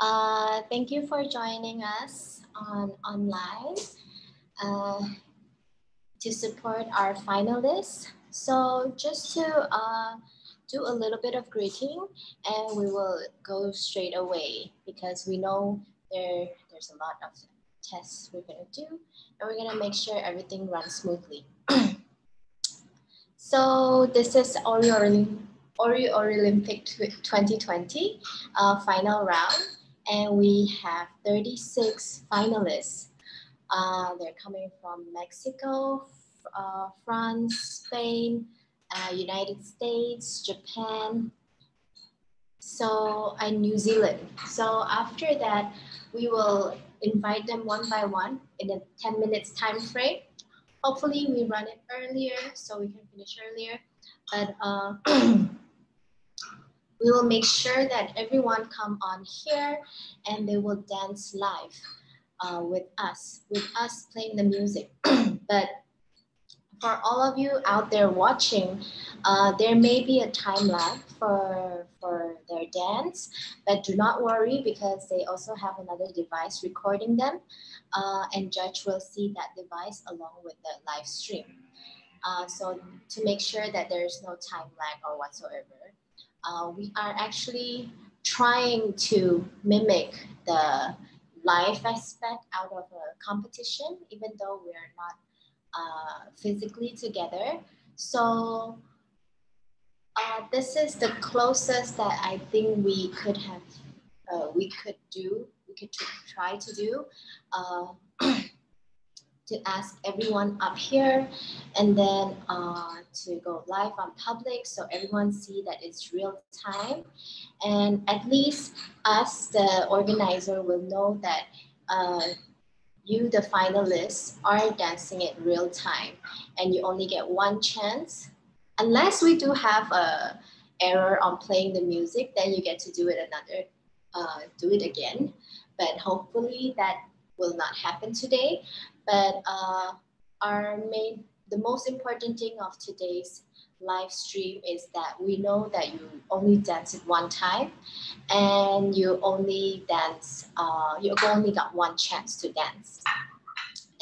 Uh, thank you for joining us on online uh, to support our finalists. So just to uh, do a little bit of greeting and we will go straight away because we know there, there's a lot of tests we're gonna do and we're gonna make sure everything runs smoothly. so this is 'Ori, Oreo Olympic 2020 uh, final round and we have 36 finalists. Uh, they're coming from Mexico, uh, France, Spain, uh, United States, Japan, so and New Zealand. So after that, we will invite them one by one in a 10 minutes time frame. Hopefully we run it earlier so we can finish earlier. But uh, we will make sure that everyone come on here and they will dance live uh, with us, with us playing the music. but for all of you out there watching, uh, there may be a time lag for, for their dance, but do not worry because they also have another device recording them uh, and judge will see that device along with the live stream. Uh, so to make sure that there is no time lag or whatsoever, uh, we are actually trying to mimic the life aspect out of a competition, even though we are not uh, physically together. So uh, this is the closest that I think we could have, uh, we could do, we could try to do uh, to ask everyone up here and then uh, to go live on public so everyone see that it's real time. And at least us, the organizer will know that uh, you, the finalists, are dancing it real time and you only get one chance. Unless we do have a error on playing the music, then you get to do it another, uh, do it again. But hopefully that will not happen today. But uh, our main, the most important thing of today's live stream is that we know that you only dance it one time and you only dance, uh, you only got one chance to dance.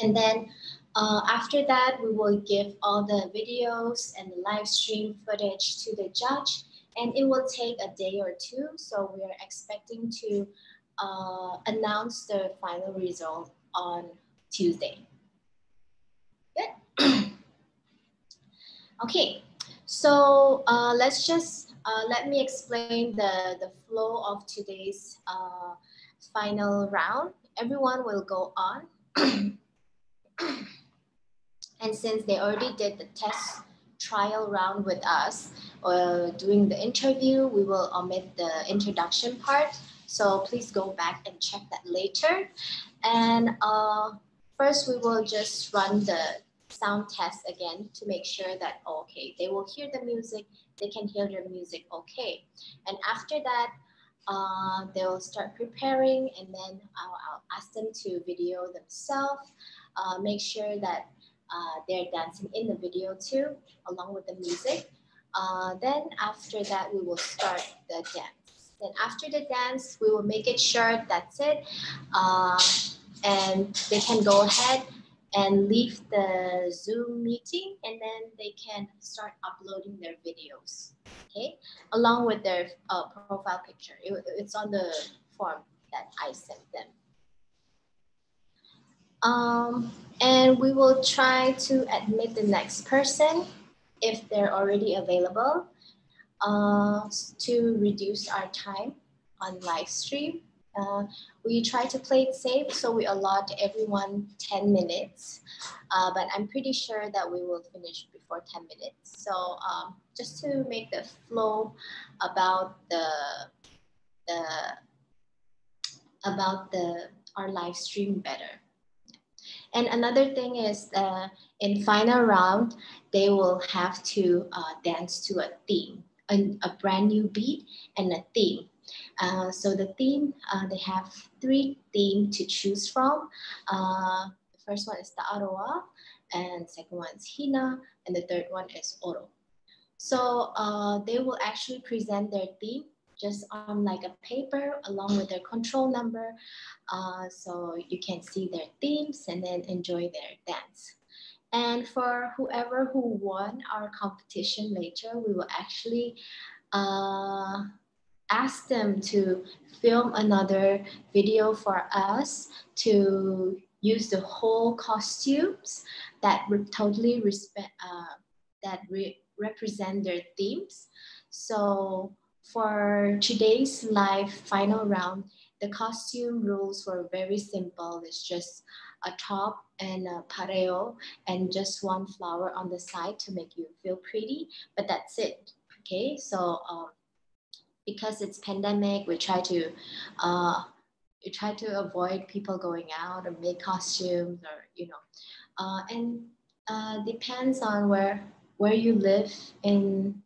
And then uh, after that, we will give all the videos and the live stream footage to the judge and it will take a day or two. So we are expecting to uh, announce the final result on Tuesday. Good. okay, so uh, let's just, uh, let me explain the, the flow of today's uh, final round. Everyone will go on. and since they already did the test trial round with us, uh, doing the interview, we will omit the introduction part. So please go back and check that later. And uh, first we will just run the sound test again to make sure that, okay, they will hear the music, they can hear the music okay. And after that, uh, they'll start preparing and then I'll, I'll ask them to video themselves, uh, make sure that uh, they're dancing in the video too, along with the music. Uh, then after that, we will start the dance. Then after the dance, we will make it short, that's it. And they can go ahead and leave the Zoom meeting and then they can start uploading their videos, okay? Along with their uh, profile picture. It, it's on the form that I sent them. Um, and we will try to admit the next person if they're already available uh, to reduce our time on live stream. Uh, we try to play it safe, so we allot everyone 10 minutes, uh, but I'm pretty sure that we will finish before 10 minutes. So um, just to make the flow about the, the, about the, our live stream better. And another thing is uh, in final round, they will have to uh, dance to a theme, a, a brand new beat and a theme. Uh, so the theme, uh, they have three themes to choose from. Uh, the first one is the Aroa, and second one is Hina, and the third one is Oro. So uh, they will actually present their theme just on like a paper along with their control number. Uh, so you can see their themes and then enjoy their dance. And for whoever who won our competition later, we will actually uh, ask them to film another video for us to use the whole costumes that totally respect uh, that re represent their themes. So for today's live final round, the costume rules were very simple. It's just a top and a pareo and just one flower on the side to make you feel pretty, but that's it. Okay, so um, because it's pandemic, we try to uh, we try to avoid people going out or make costumes or you know, uh, and uh, depends on where where you live in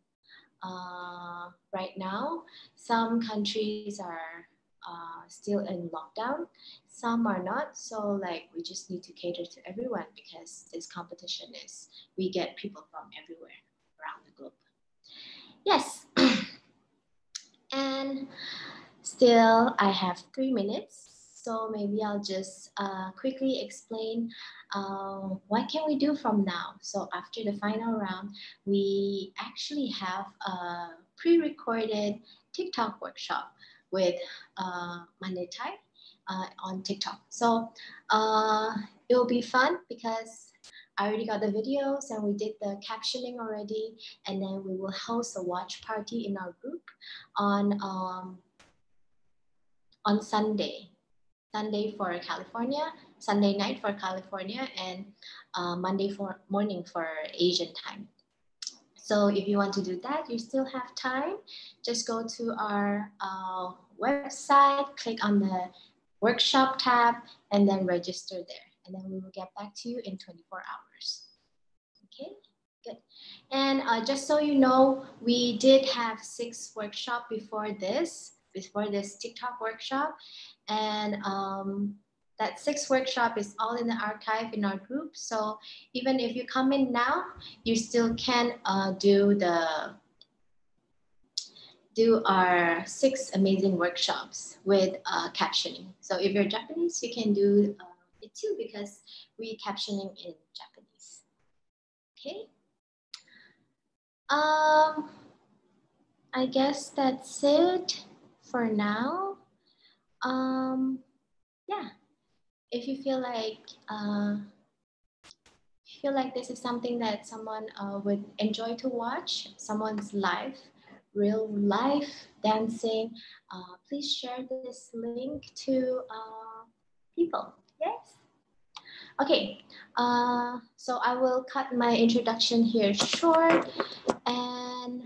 uh, right now. Some countries are uh, still in lockdown, some are not. So like we just need to cater to everyone because this competition is we get people from everywhere around the globe. Yes. and still I have three minutes. So maybe I'll just uh, quickly explain uh, what can we do from now. So after the final round, we actually have a pre-recorded TikTok workshop with uh, Manetai uh, on TikTok. So uh, it will be fun because I already got the videos and we did the captioning already. And then we will host a watch party in our group on, um, on Sunday. Sunday for California, Sunday night for California, and uh, Monday for morning for Asian time. So if you want to do that, you still have time. Just go to our uh, website, click on the workshop tab, and then register there. And then we will get back to you in 24 hours. Okay, good. And uh, just so you know, we did have six workshop before this, before this TikTok workshop. And um, that six workshop is all in the archive in our group. So even if you come in now, you still can uh, do the do our six amazing workshops with uh, captioning. So if you're Japanese, you can do uh, it too because we captioning in Japanese. Okay. Um, I guess that's it for now. Um, yeah. If you feel like uh, feel like this is something that someone uh, would enjoy to watch, someone's life, real life dancing, uh, please share this link to uh, people. Yes? Okay, uh, so I will cut my introduction here short and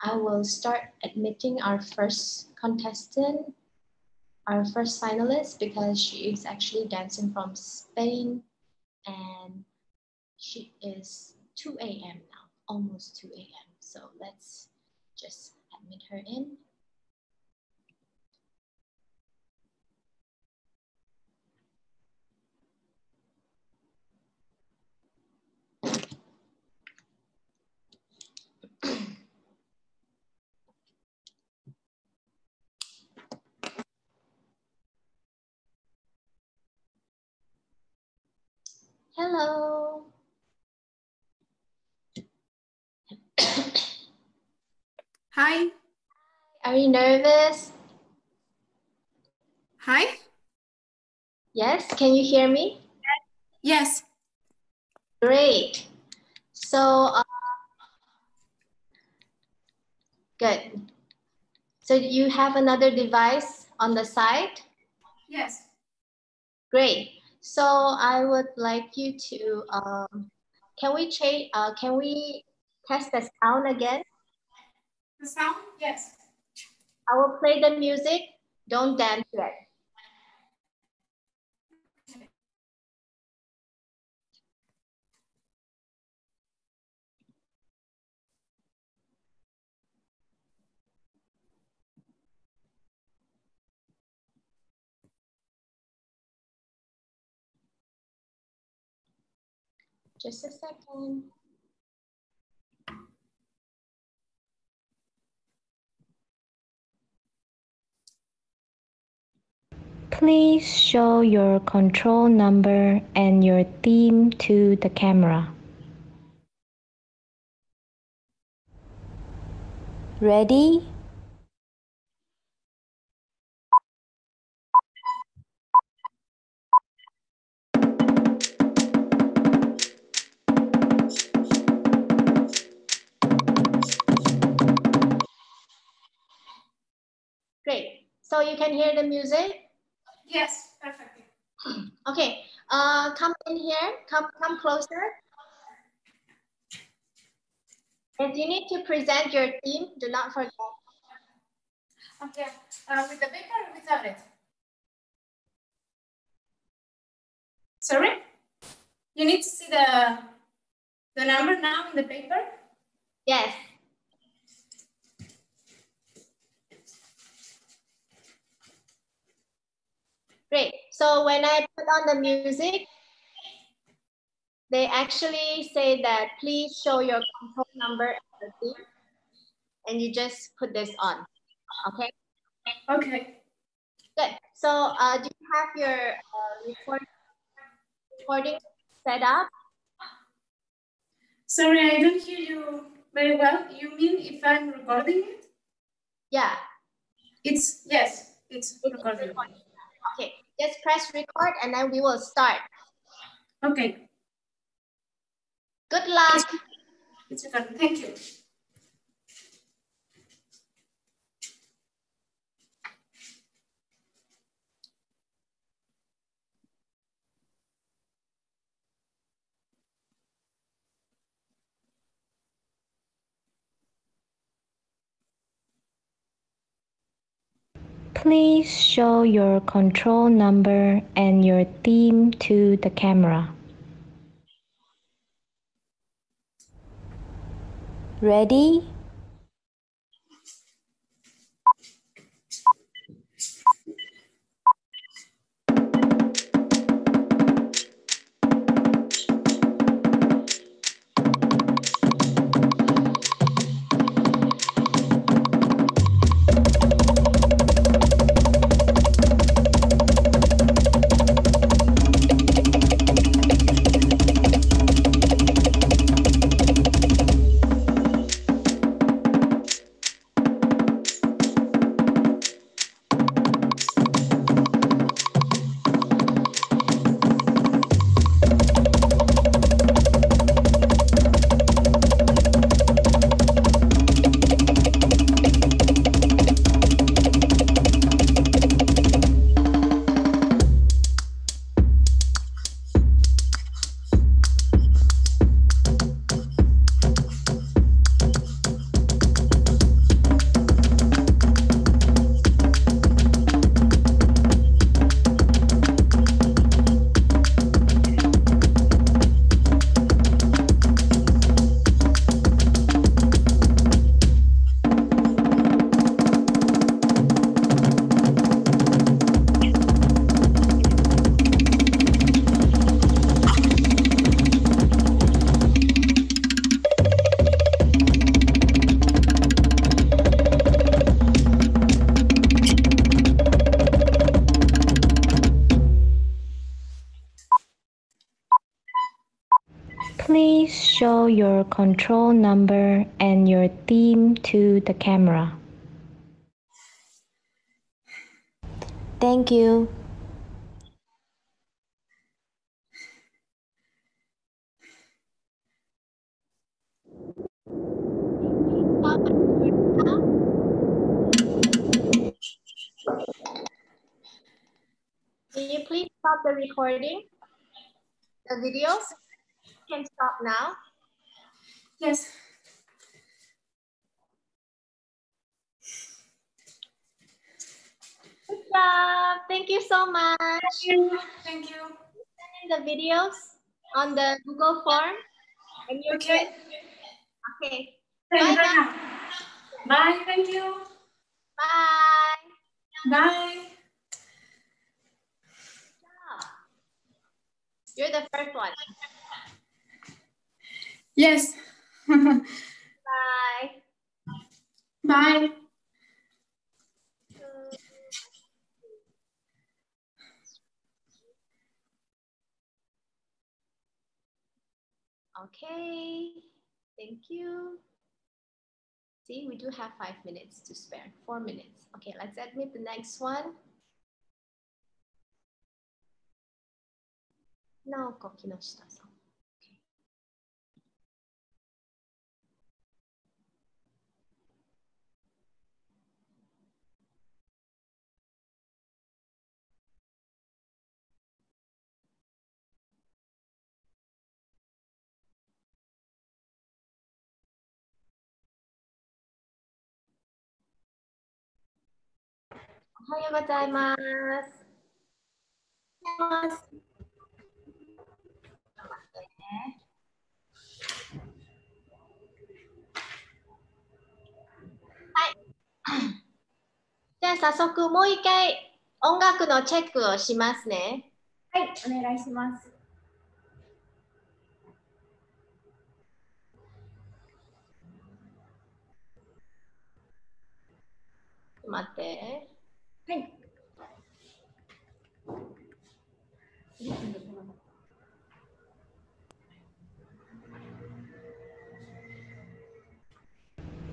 I will start admitting our first contestant, our first finalist, because she is actually dancing from Spain and she is 2 a.m. now, almost 2 a.m. So let's just admit her in. Hello. Hi. Are you nervous? Hi. Yes, can you hear me? Yes. Great. So, uh, good. So you have another device on the side? Yes. Great. So I would like you to, um, can we change, uh, can we test the sound again? The sound? Yes. I will play the music. Don't dance yet. Just a second. Please show your control number and your theme to the camera. Ready? So you can hear the music? Yes, perfectly. Okay. Uh, come in here. Come, come closer. If you need to present your theme, do not forget. Okay. Uh, with the paper or without it? Sorry? You need to see the the number now in the paper? Yes. Great. So when I put on the music, they actually say that please show your control number and the theme, and you just put this on. Okay. Okay. Good. So uh, do you have your uh, record, recording set up? Sorry, I don't hear you very well. You mean if I'm recording it? Yeah. It's yes, it's It's recording. recording. Just press record and then we will start. Okay, Good luck. Thank you. Please show your control number and your theme to the camera. Ready? Your control number and your theme to the camera. Thank you. Can you please stop the recording? The videos? Can stop now. Yes. Good job. Thank you so much. Thank you. Thank you. Send in the videos on the Google form. And you Okay. Okay. Thank Bye, right. Bye. Thank you. Bye. Bye. You're the first one. Yes. Bye. Bye. Okay, thank you. See, we do have five minutes to spare, four minutes. Okay, let's admit the next one. Naoko Kinoshita-san. Ohayou gozaimasu. じゃあ早速もう一回音楽のチェックをしますね。はい、お願いします。待って。はい。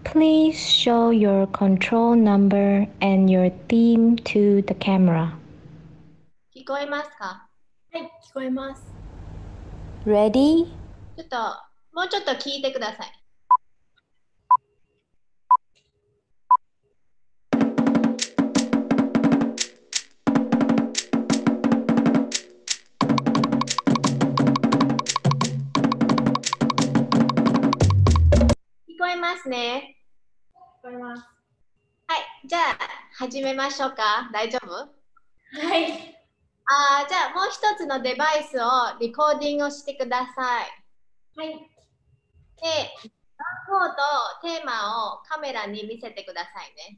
Please show your control number and your theme to the camera. 聞こえますかはい、聞こえます。Ready? ちょっと、もうちょっと聞いてください。ますね。聞こえます。はい、じゃあ始めましょうか。大丈夫？はい。あーじゃあもう一つのデバイスをリコーディングをしてください。はい。で、番号とテーマをカメラに見せてくださいね。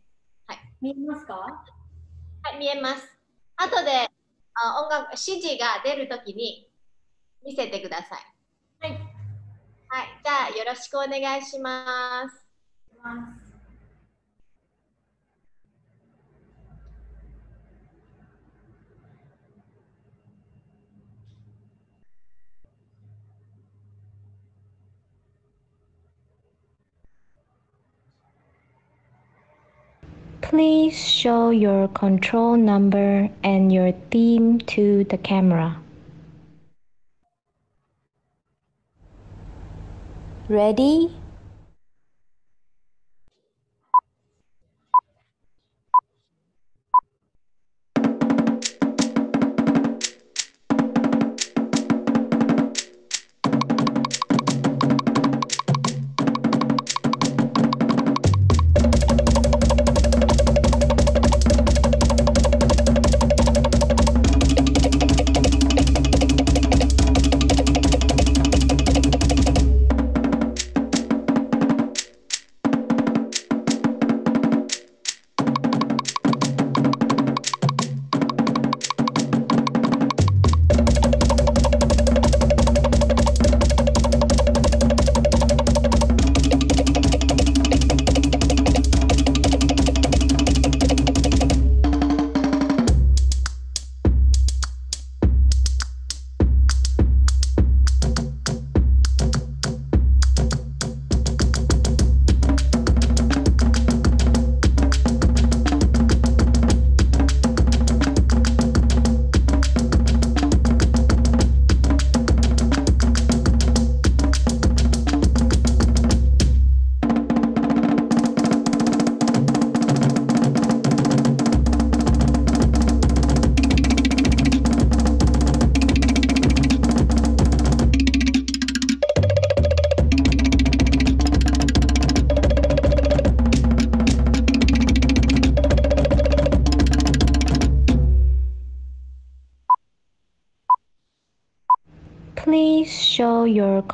見えますか？はい、見えます。後であ音楽指示が出るときに見せてください。はい。はい、じゃあよろしくお願いします。ます。 Please show your control number and your theme to the camera. Ready?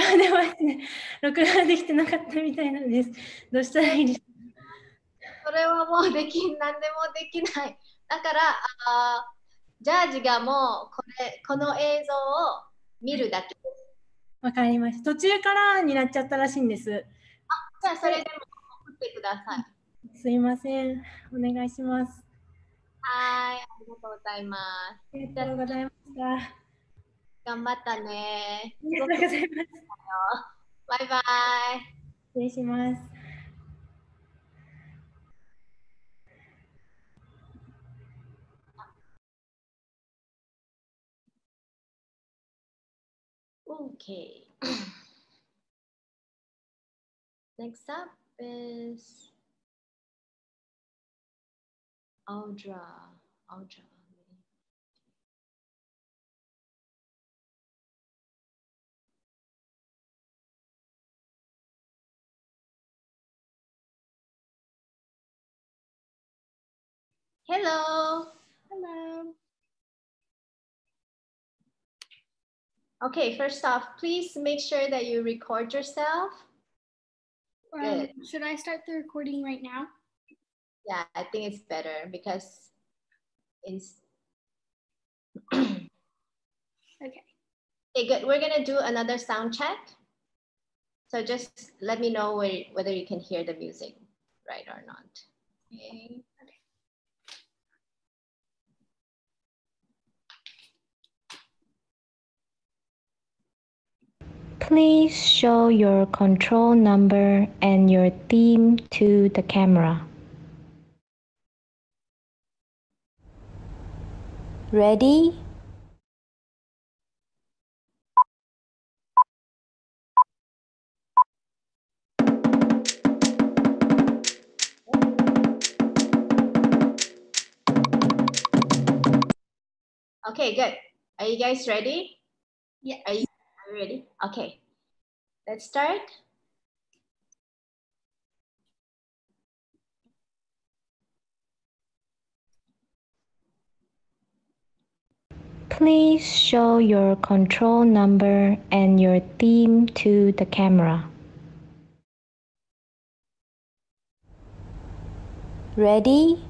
そうなの。違う電話ですね。録画できてなかったみたいなんです。どうしたらいいですか？それはもうできん、何でもできない。だから、あージャージがもうこれこの映像を見るだけです。わかりました。途中からになっちゃったらしいんです。じゃあ、それでも送ってください。すいません。お願いします。はい、ありがとうございます。ありがとうございました。あ頑張ったね。りがとうございます。バイバイ。失礼します。Okay. Next up is Audra. Audra. Hello. Hello. Okay, first off, please make sure that you record yourself. Um, should I start the recording right now? Yeah, I think it's better because it's Okay. okay, good. We're gonna do another sound check. So just let me know where, whether you can hear the music right or not. Okay. Please show your control number and your theme to the camera. Ready? Okay, good. Are you guys ready? Yes. Are you, are you ready? Okay. Let's start. Please show your control number and your theme to the camera. Ready?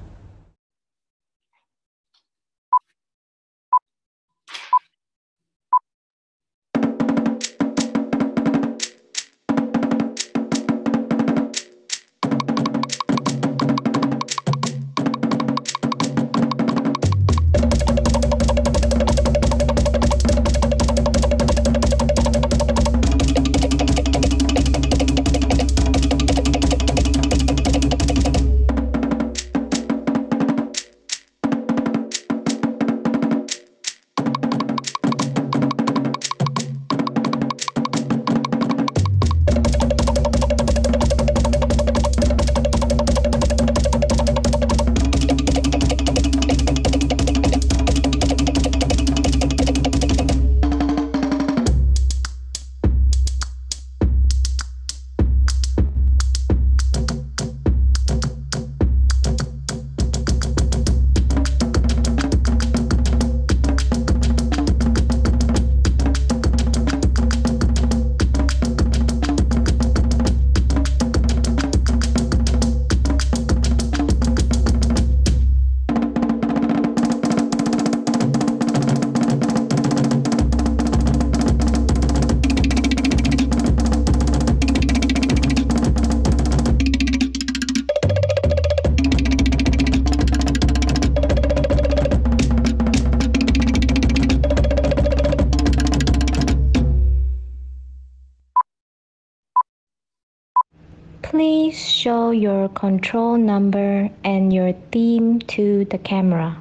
Control number and your theme to the camera.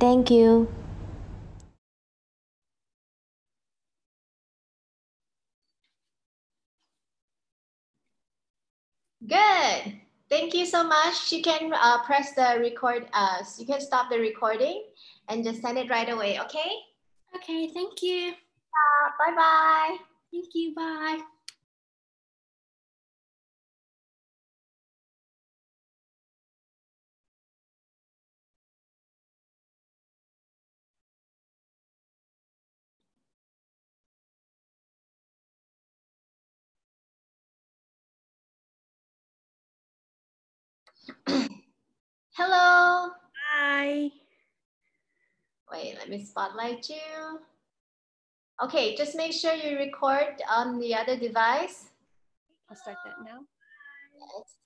Thank you. Good. Thank you so much. You can uh, press the record. Uh, you can stop the recording and just send it right away. Okay. Okay, thank you. Uh, bye bye. Thank you. Bye. Let me spotlight you. Okay, just make sure you record on the other device. I'll start that now. Yes.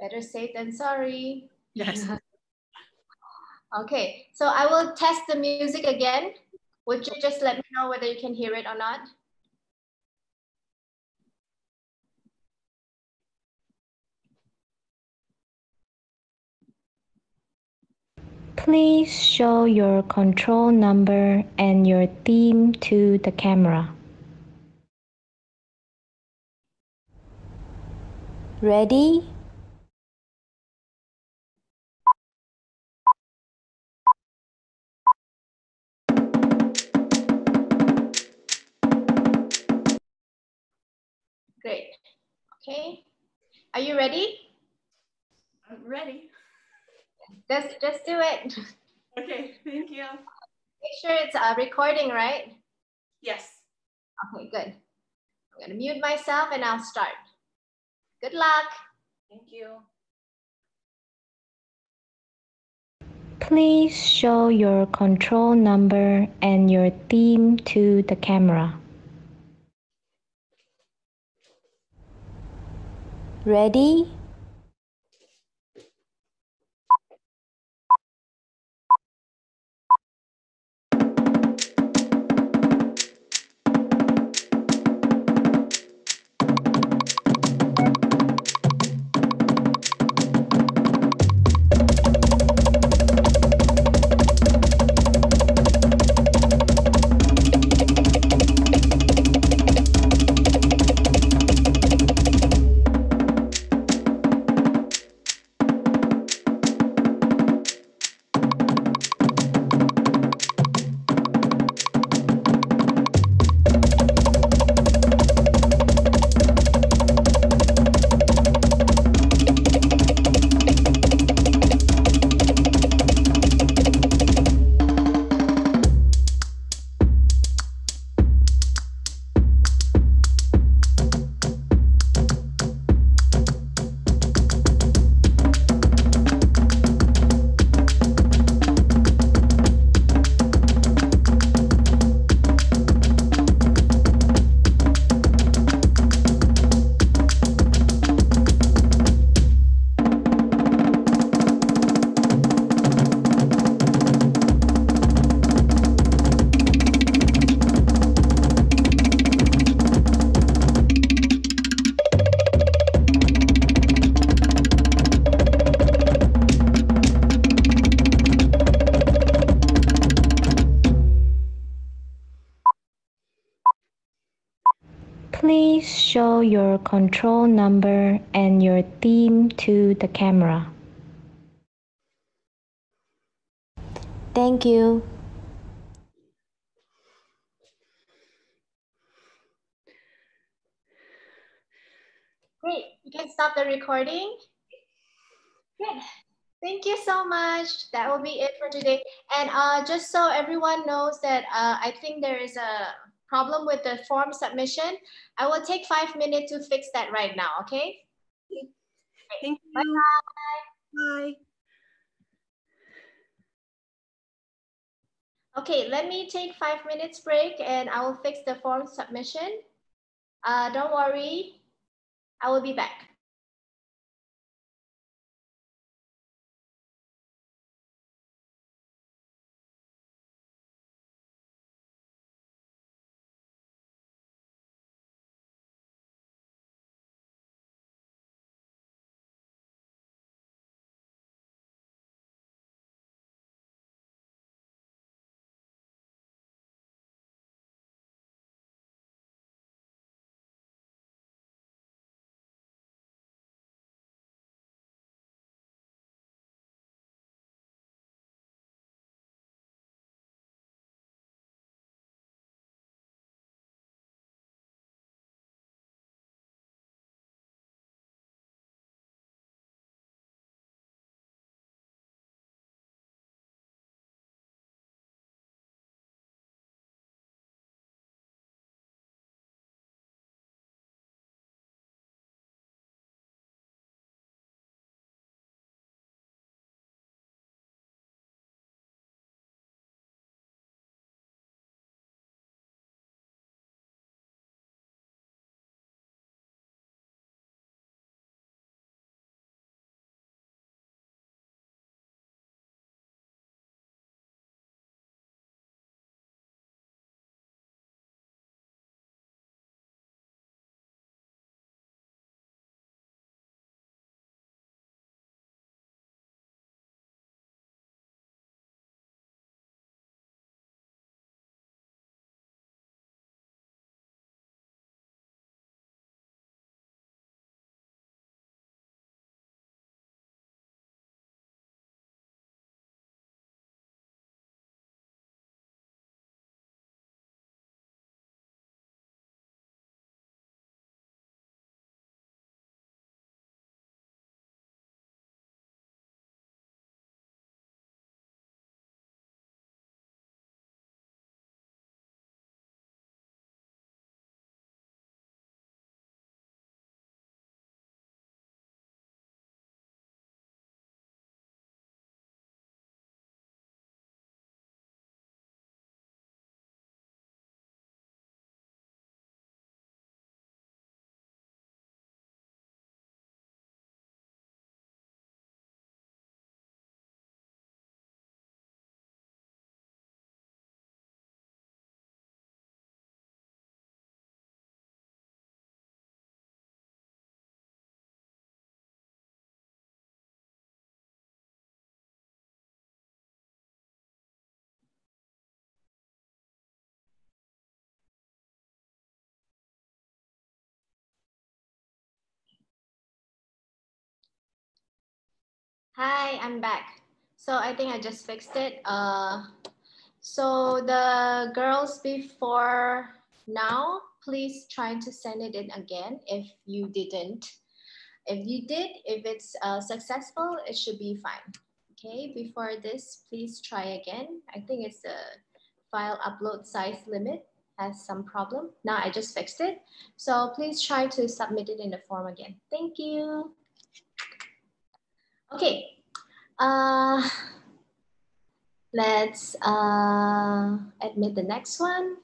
Better safe than sorry. Yes. Okay, so I will test the music again. Would you just let me know whether you can hear it or not? Please show your control number and your theme to the camera. Ready? Great. Okay. Are you ready? I'm ready. Just, just do it. Okay, thank you. Make sure it's uh, recording, right? Yes. Okay, good. I'm gonna mute myself and I'll start. Good luck. Thank you. Please show your control number and your theme to the camera. Ready? Your control number and your theme to the camera. Thank you. Great. You can stop the recording. Good. Thank you so much. That will be it for today. And uh, just so everyone knows that uh, I think there is a problem with the form submission, I will take five minutes to fix that right now, okay? Thank you. Bye-bye. Bye. Okay, let me take five minutes break and I will fix the form submission. Uh, don't worry, I will be back. Hi, I'm back. So I think I just fixed it. Uh, so the girls before now, please try to send it in again if you didn't. If you did, if it's uh, successful, it should be fine. Okay, before this, please try again. I think it's the file upload size limit has some problem. Now I just fixed it. So please try to submit it in the form again. Thank you. Okay, uh, let's uh, admit the next one.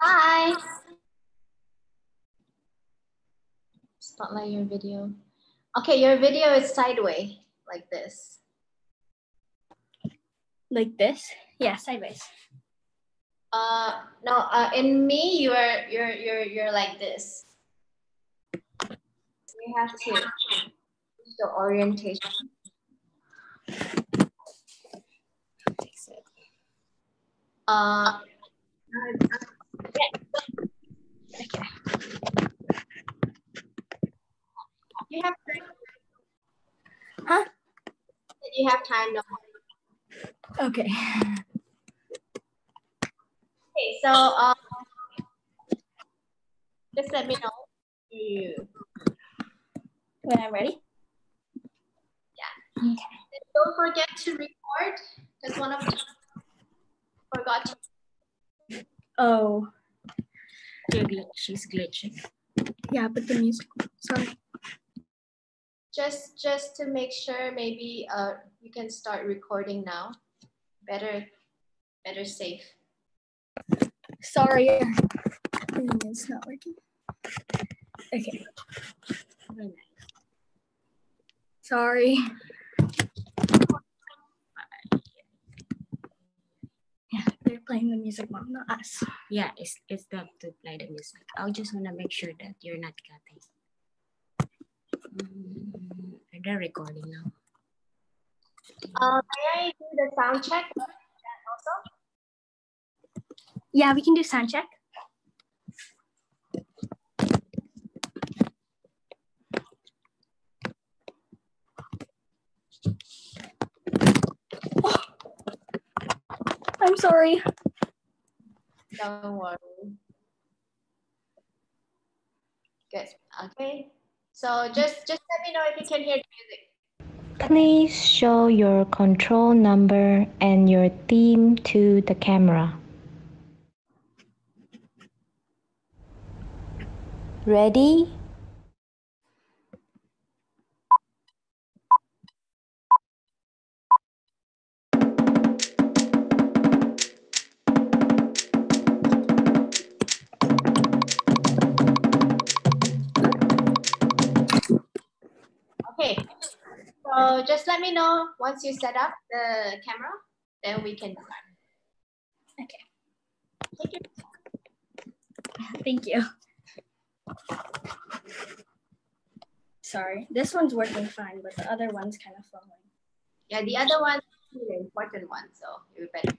Hi. Spotlight your video. Okay, your video is sideways like this. Like this? Yeah, sideways. Uh, no, uh, in me, you're you're you're you're like this. You have to change the orientation. Uh, you have Huh? You have time. No. Okay. Okay, so um, just let me know. You. When I'm ready? And don't forget to record because one of you forgot to. Oh, You're gl- she's glitching. yeah, but the music. Sorry. Just just to make sure, maybe uh you can start recording now. Better, better safe. Sorry. It's not working. Okay. Sorry. Yeah, they're playing the music, mom, not us. Yeah, it's it's them to play the music. I just wanna make sure that you're not cutting. Mm, They're recording now. Uh, may I do the sound check? Also, Yeah, we can do sound check. Oh. I'm sorry. don't worry. Good. Okay. So just just let me know if you can hear the music. Please show your control number and your theme to the camera. Ready? Okay. So just let me know once you set up the camera, then we can start. Okay. Thank you. Thank you. Sorry, this one's working fine, but the other one's kind of flowing. Yeah, the other one is the important one, so you better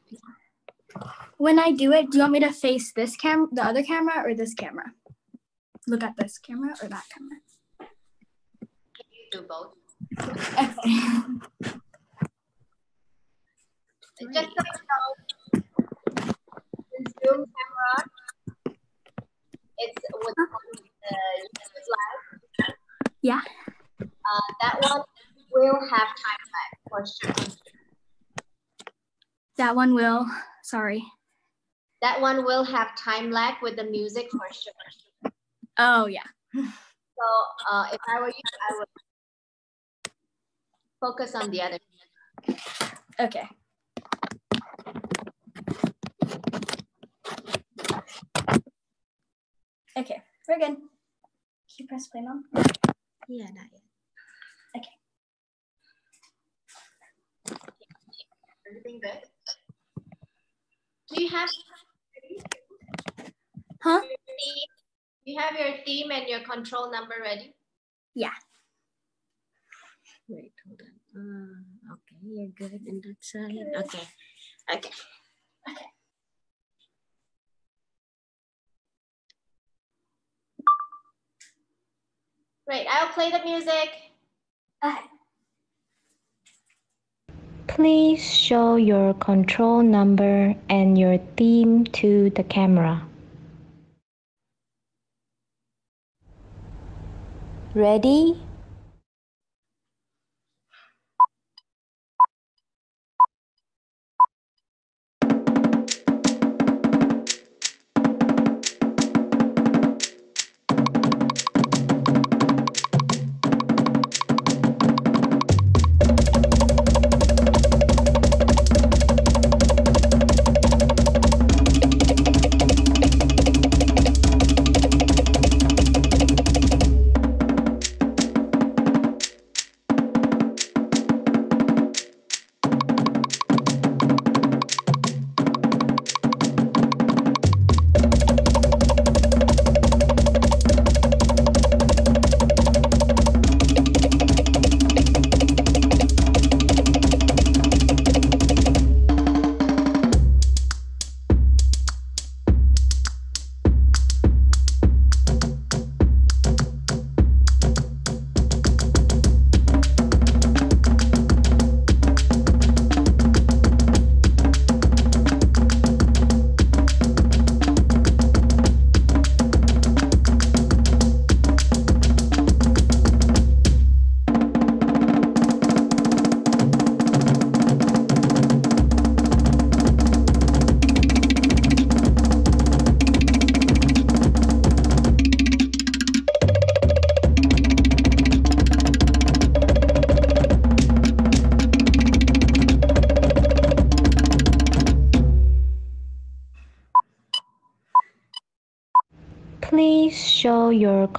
When I do it, do you want me to face this cam, the other camera, or this camera? Look at this camera or that camera? Do both. Just so you know, the Zoom camera, it's with the YouTube live. Yeah. Uh, that one will have time lag for sure. That one will. Sorry. That one will have time lag with the music for sure. Oh yeah. So uh, if I were you, I would focus on the other. Okay. Okay, we're good. Can you press play, mom? Yeah, not yet. Okay. Everything good? Do you have Huh? your theme? You have your theme and your control number ready? Yeah. Wait, hold on. Uh, okay, you're good in that side. Okay, okay. Great. I'll play the music. Please show your control number and your theme to the camera. Ready?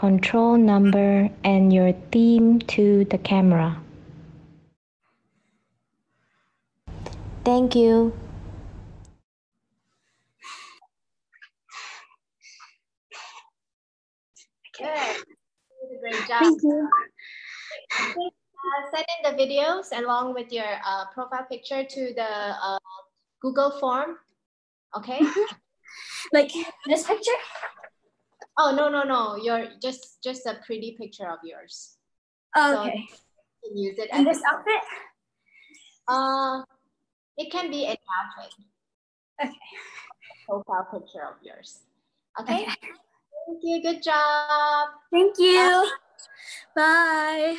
Control number and your theme to the camera. Thank you. Good. You did a great job. Thank you. Uh, send in the videos along with your uh, profile picture to the uh, Google form. Okay. Like this picture? Oh no no no! You're just just a pretty picture of yours. Oh, So- okay. You can use it And this outfit? uh, it can be any outfit. Okay. Profile picture of yours. Okay. Okay. Thank you. Good job. Thank you. Bye.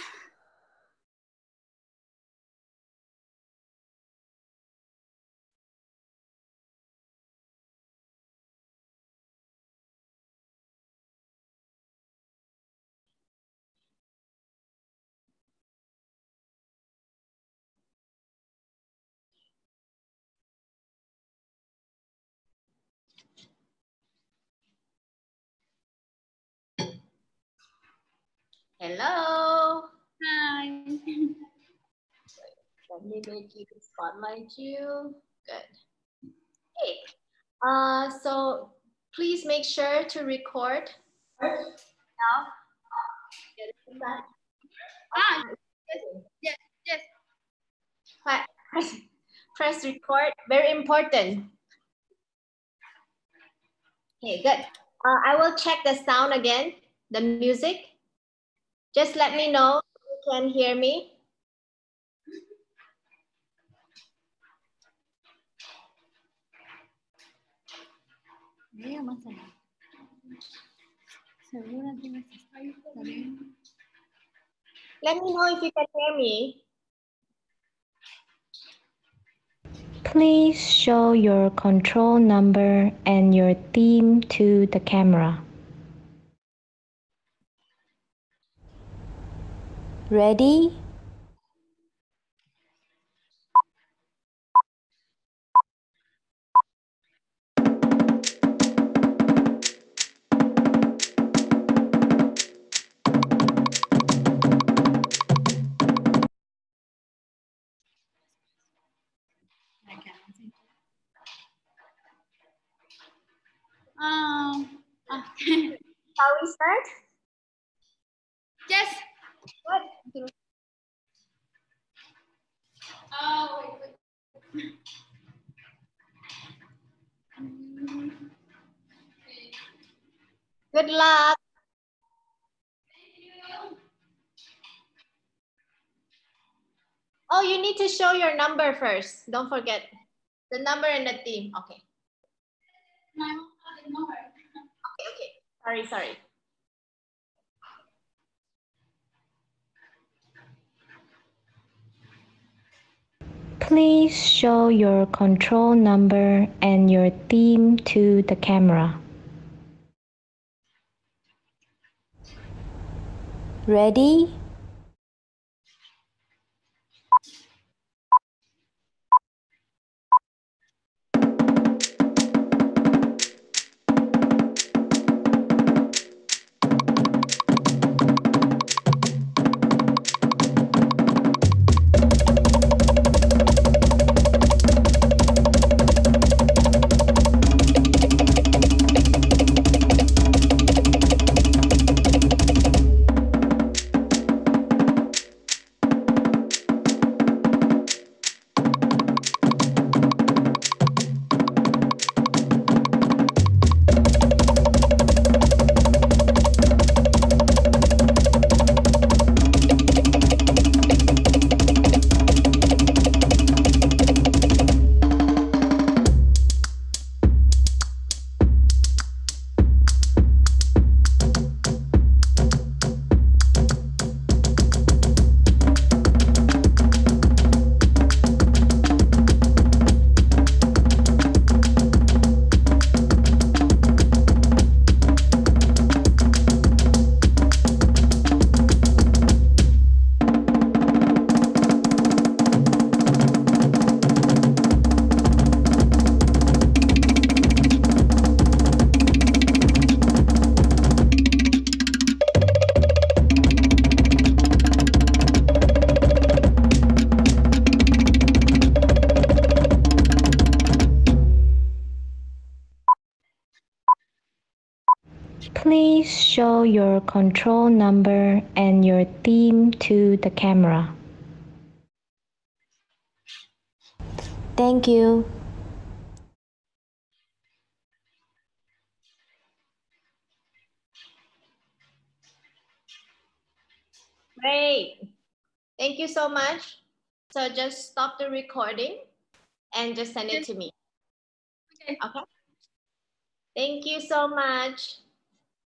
Hello. Hi. Let me make you spotlight you. Good. Hey. Uh, so please make sure to record. Now. Ah, yes, yes. Press, press record. Very important. Okay, good. Uh, I will check the sound again, the music. Just let me know if you can hear me. Let me know if you can hear me. Please show your control number and your theme to the camera. Ready? Um, okay. Shall we start? yes. What? Good luck. Oh, you need to show your number first. Don't forget the number and the theme. Okay. Okay, okay. Sorry, sorry. Please show your control number and your theme to the camera. Ready? Your control number and your theme to the camera. Thank you. Great. Thank you so much. So just stop the recording and just send it to me. Okay. Okay. Thank you so much.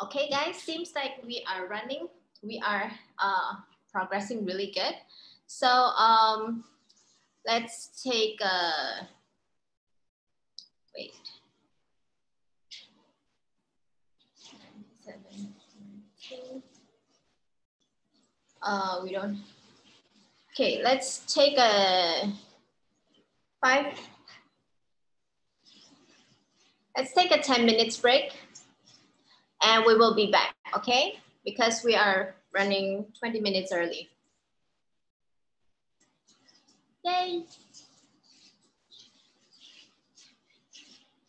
Okay, guys, seems like we are running, we are uh, progressing really good. So um, let's take a, wait. Uh, we don't, okay, let's take a five, let's take a 10 minutes break and we will be back, okay? Because we are running 20 minutes early. Yay!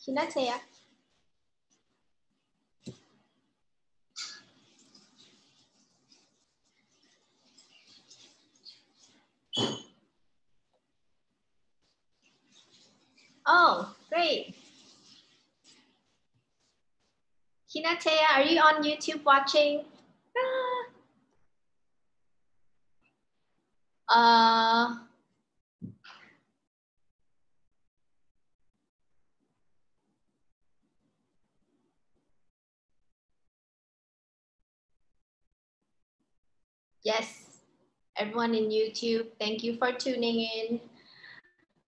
Hinatea. Oh, great. Hinatea, are you on YouTube watching? Ah. Uh, yes, everyone in YouTube, thank you for tuning in.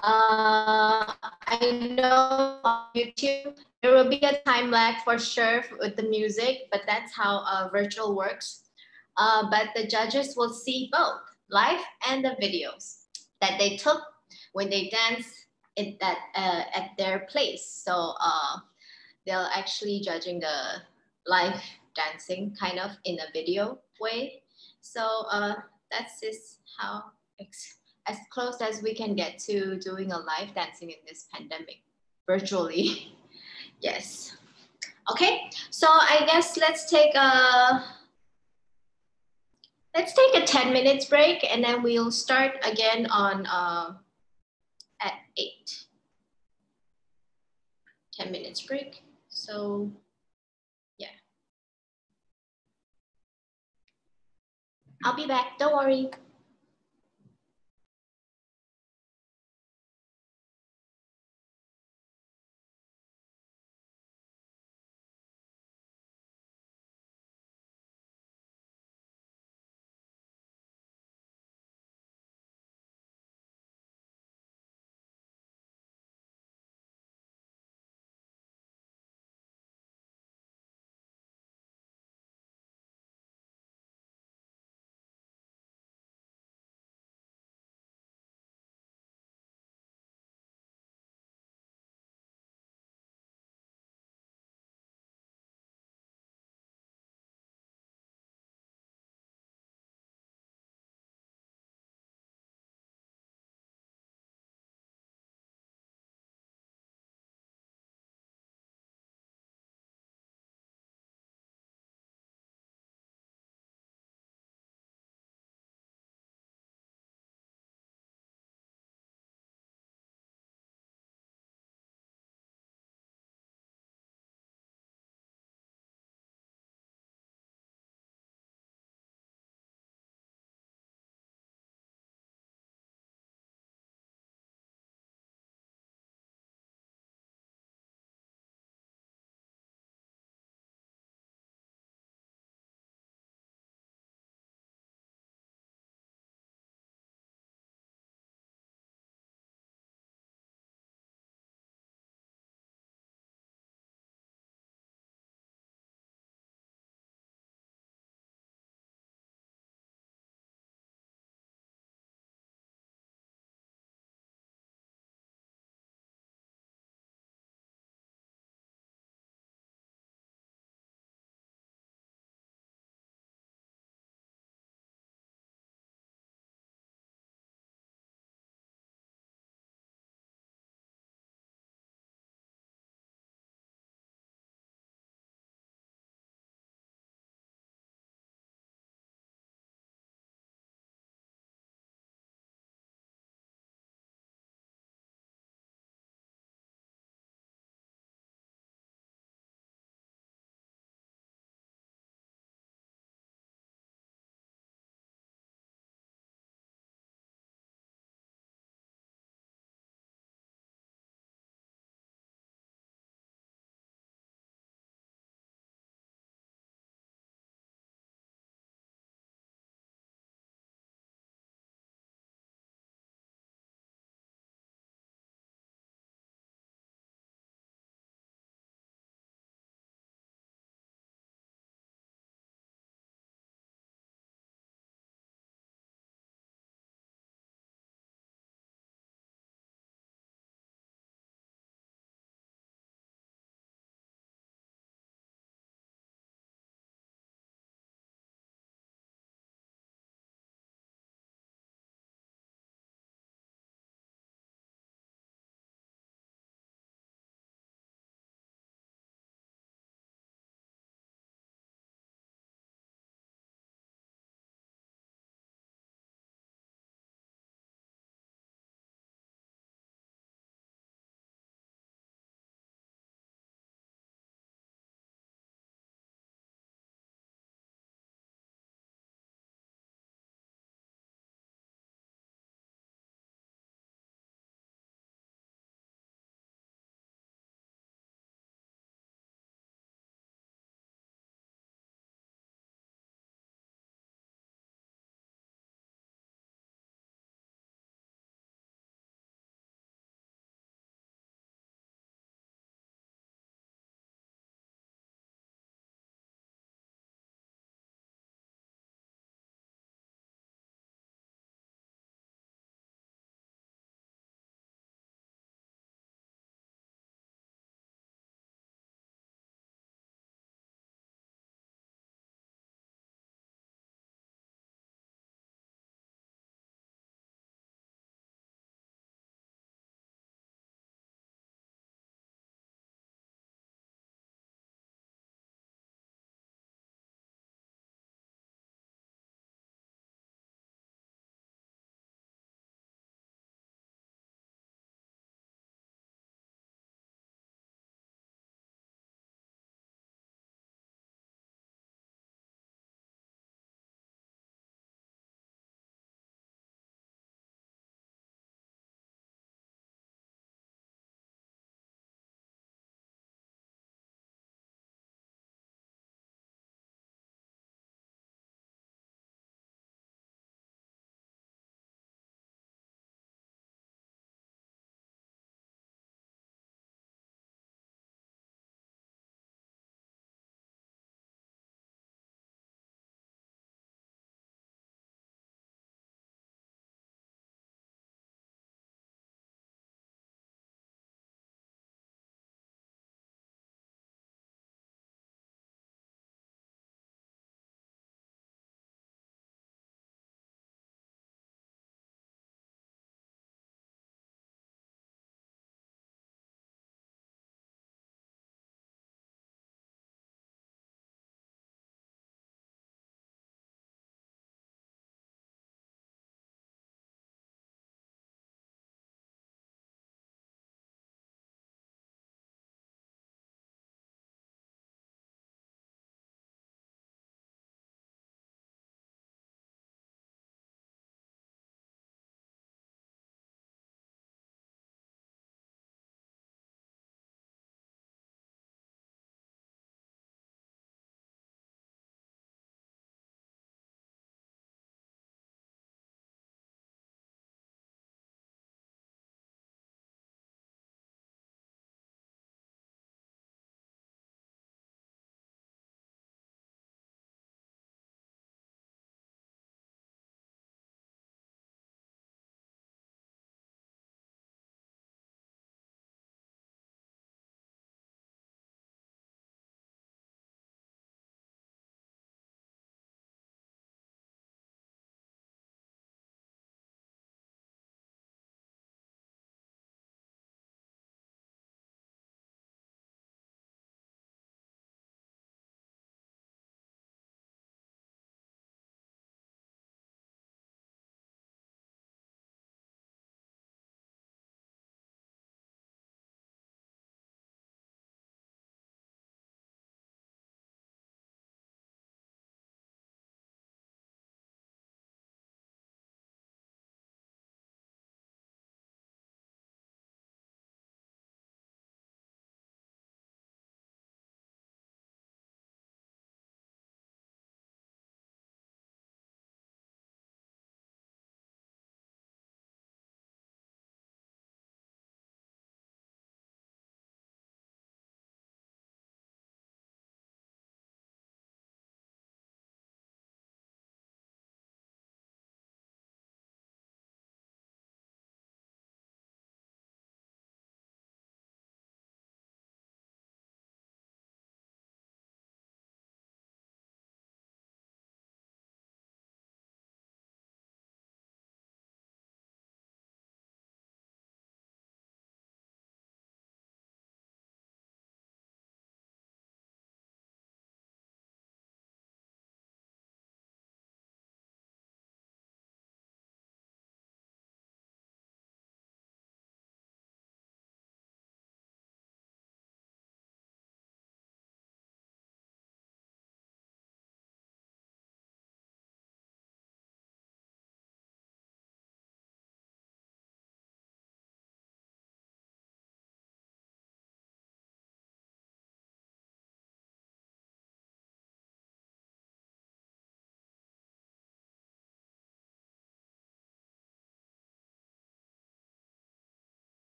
Uh, I know on YouTube there will be a time lag for sure with the music, but that's how uh, virtual works. Uh, but the judges will see both live and the videos that they took when they dance in that uh, at their place. So uh, they'll actually judging the live dancing kind of in a video way. So uh, that's just how ex- as close as we can get to doing a live dancing in this pandemic virtually. yes. Okay, so I guess let's take a let's take a 10 minutes break and then we'll start again on uh, at 8. 10 minutes break. So yeah. I'll be back, don't worry.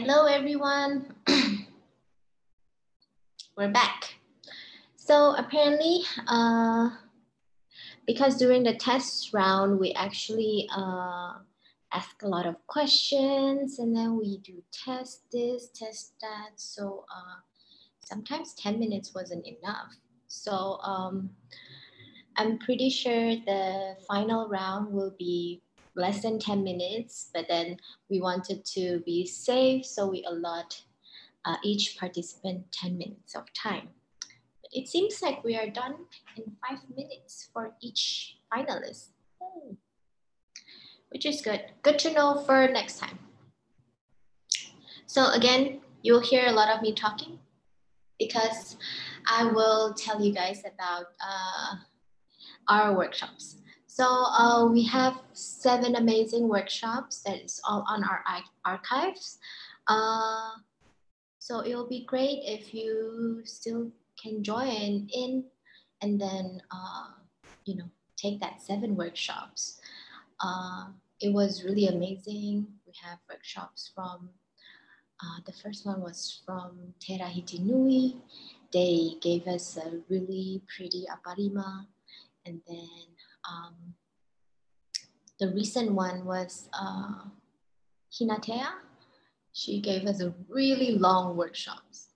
Hello, everyone. We're back. So apparently, uh, because during the test round, we actually uh, ask a lot of questions and then we do test this, test that. So uh, sometimes 10 minutes wasn't enough. So um, I'm pretty sure the final round will be less than 10 minutes, but then we wanted to be safe, so we allot uh, each participant 10 minutes of time. It seems like we are done in five minutes for each finalist, hmm. which is good. Good to know for next time. So again, you'll hear a lot of me talking because I will tell you guys about uh, our workshops. So uh, we have seven amazing workshops that is all on our archives. Uh, so it will be great if you still can join in and then, uh, you know, take that seven workshops. Uh, it was really amazing. We have workshops from, uh, the first one was from Terahiti Nui. They gave us a really pretty aparima. And then um, the recent one was uh, Hinatea. She gave us a really long workshops,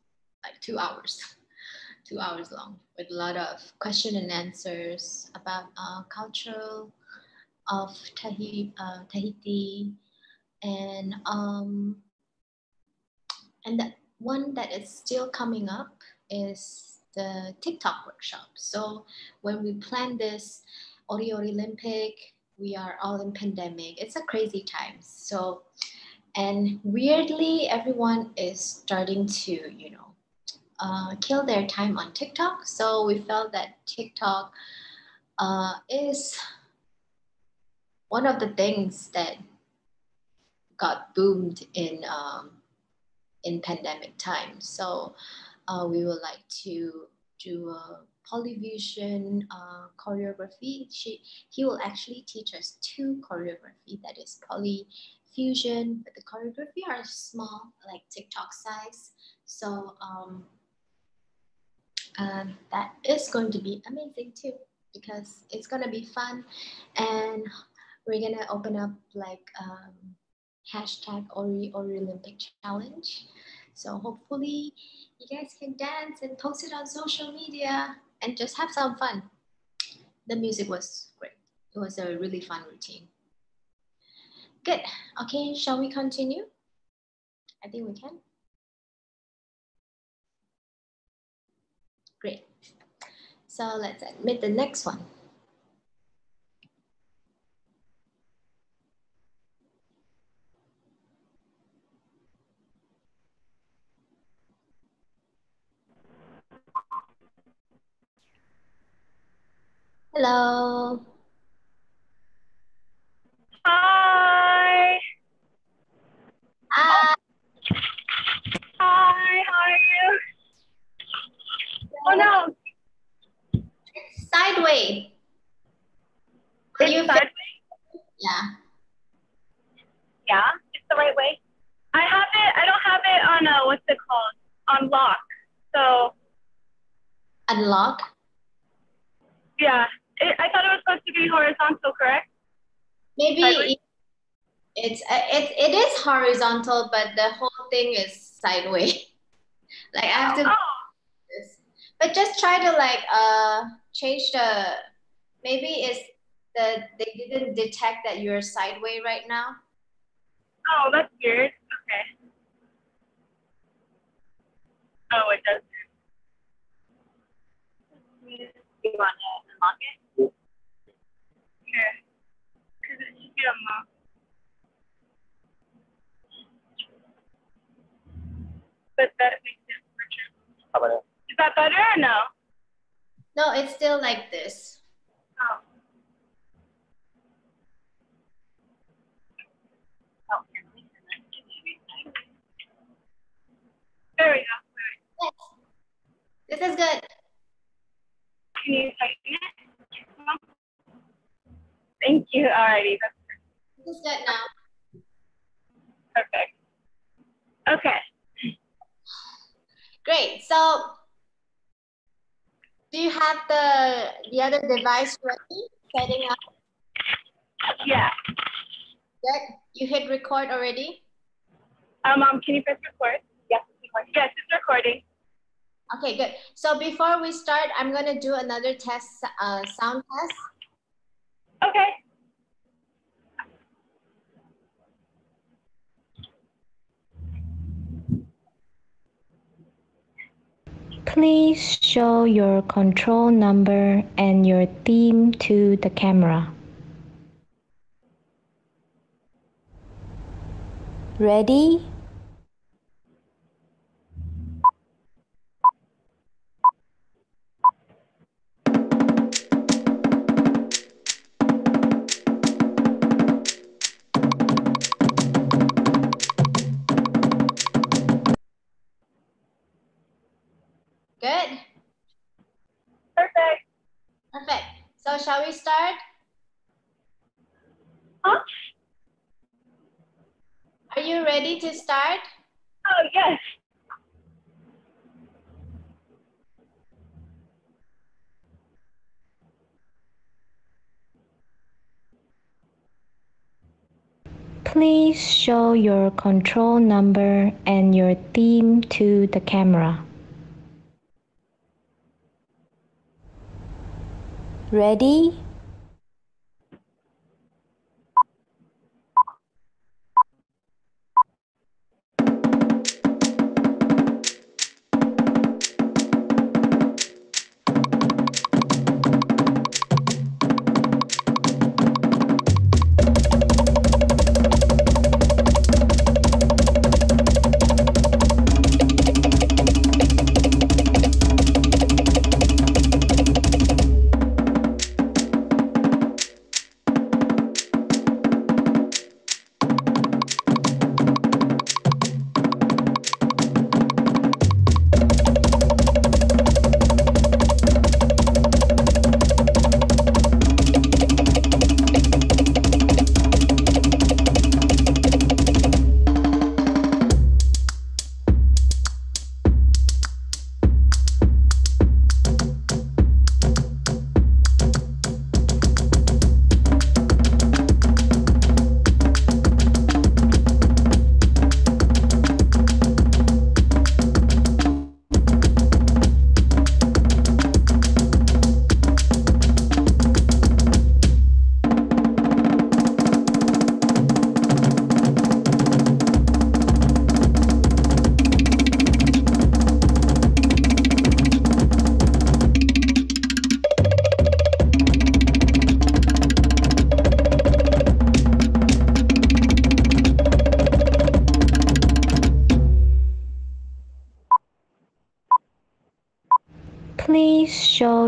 like two hours, two hours long, with a lot of question and answers about uh, cultural of Tahiti, uh, Tahiti and um, and the one that is still coming up is the TikTok workshop. So when we plan this, 'Ori 'Ori-lympic, we are all in pandemic. It's a crazy time. So, and weirdly, everyone is starting to, you know, uh, kill their time on TikTok. So we felt that TikTok uh, is one of the things that got boomed in um, in pandemic times. So uh, we would like to do a Polyfusion uh, choreography. She, he will actually teach us two choreography that is Polyfusion, but the choreography are small, like TikTok size. So um, um, that is going to be amazing too because it's gonna be fun and we're gonna open up like um, hashtag 'Ori 'Ori-lympic Challenge. So hopefully you guys can dance and post it on social media and just have some fun. The music was great. It was a really fun routine. Good. Okay, shall we continue? I think we can. Great. So let's admit the next one. Hello. Hi. Hi. Hi, how are you? Oh no. Sideways. Are It's you sideways? Yeah. Yeah, it's the right way. I have it, I don't have it on, uh, what's it called? On lock. So, Unlock. yeah. It, I thought it was supposed to be horizontal, correct? Maybe Sideways? it's uh, it, it is horizontal, but the whole thing is sideways. like I have to Oh, this. But just try to like uh change the maybe it's the they didn't detect that you're sideways right now. oh, that's weird. Okay. Oh, it does. You want to unlock it? Sure. Because it should be unlocked. But that makes it for true. Is that better or no? No, it's still like this. Oh. Oh, here, let me turn that. It There we go. This is good. Can you tighten it? Thank you. Alrighty, is good now. perfect. Okay. Great. So do you have the the other device ready? Setting up. Yeah. Good. You hit record already? Um, Mom, can you press record? Yes, it's recording. Yes, it's recording. Okay, good. So before we start, I'm gonna do another test, uh, sound test. Okay. Please show your control number and your theme to the camera. Ready? Ready to start? Oh, yes. Please show your control number and your theme to the camera. Ready?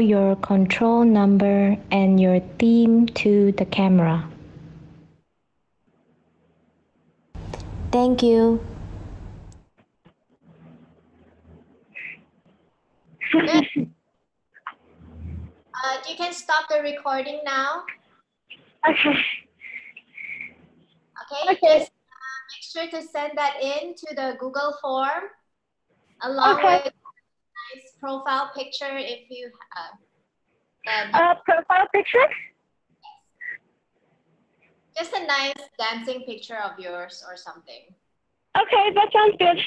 Your control number and your theme to the camera. Thank you. Uh, you can stop the recording now. Okay. Okay. Okay. Just, uh, make sure to send that in to the Google form along Okay. with nice profile picture if you have. And Uh, profile picture? just a nice dancing picture of yours or something. Okay, that sounds good.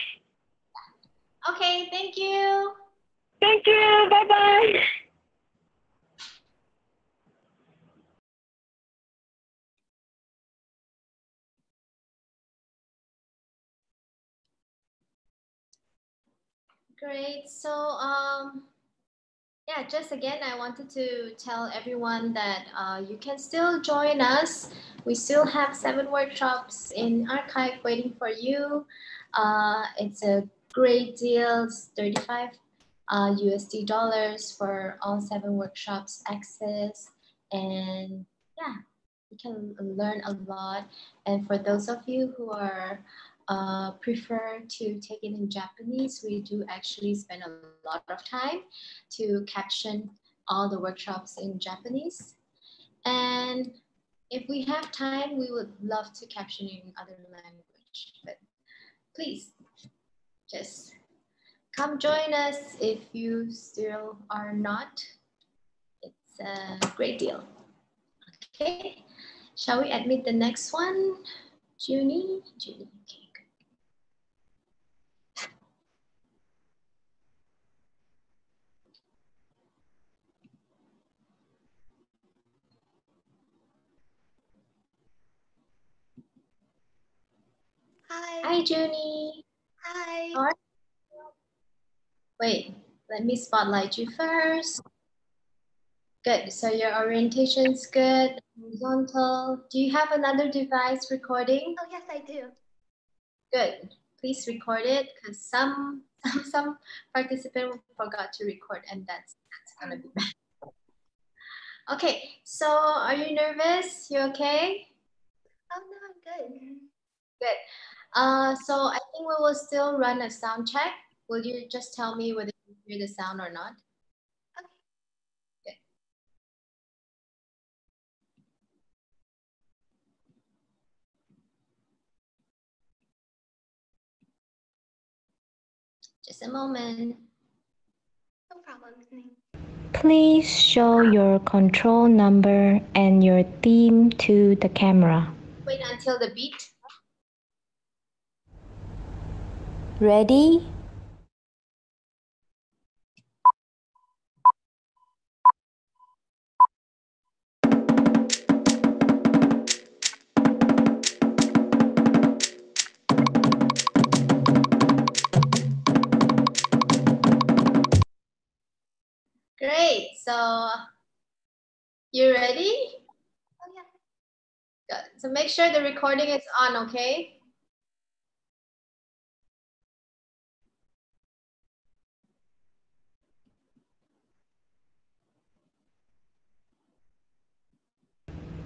Okay, thank you. Thank you. Bye bye Great. So, um, yeah, just again, I wanted to tell everyone that uh, you can still join us. We still have seven workshops in archive waiting for you. Uh, it's a great deal. It's 35 uh, USD dollars for all seven workshops access. And yeah, you can learn a lot. And for those of you who are uh, prefer to take it in Japanese, we do actually spend a lot of time to caption all the workshops in Japanese. And if we have time, we would love to caption in other language, but please just come join us if you still are not. It's a great deal. Okay, shall we admit the next one? Junie, Junie, okay. good. Hi. Hi, Junie. Hi. You? Wait, let me spotlight you first. Good, so your orientation's good, horizontal. Do you have another device recording? Oh, yes, I do. Good, please record it because some, some, some participant forgot to record and that's, that's gonna be bad. Okay, so are you nervous? You okay? Oh, no, I'm good. Good. Uh, so I think we will still run a sound check. Will you just tell me whether you hear the sound or not? Okay. Just a moment. No problem. Please show your control number and your theme to the camera. Wait until the beat. Ready? Great. So you ready? Oh, yeah. Good. So make sure the recording is on, okay?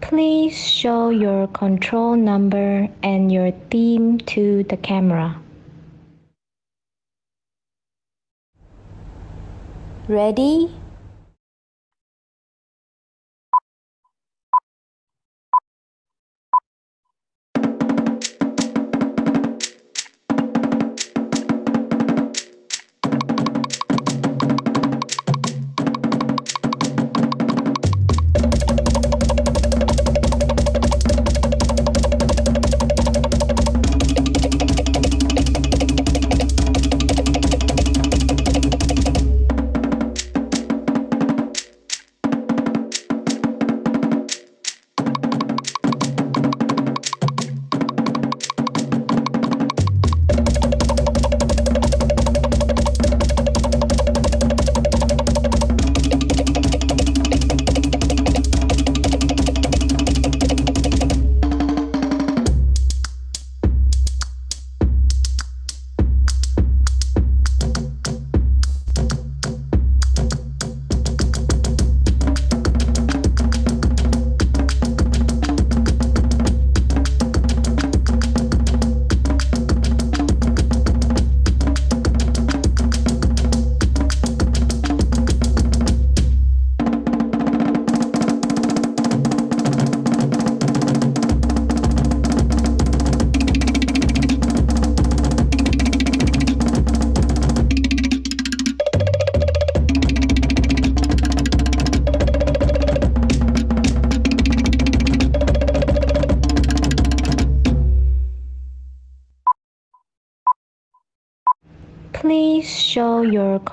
Please show your control number and your theme to the camera. Ready?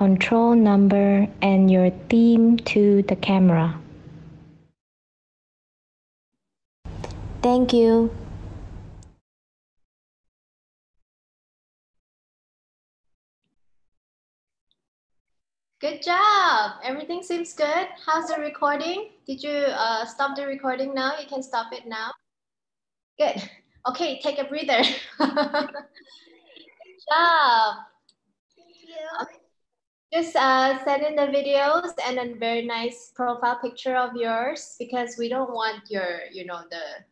Control number and your theme to the camera. Thank you. Good job. Everything seems good. How's the recording? Did you uh, stop the recording now? You can stop it now. Good. Okay, take a breather. good job. Just uh, send in the videos and a very nice profile picture of yours because we don't want your, you know, the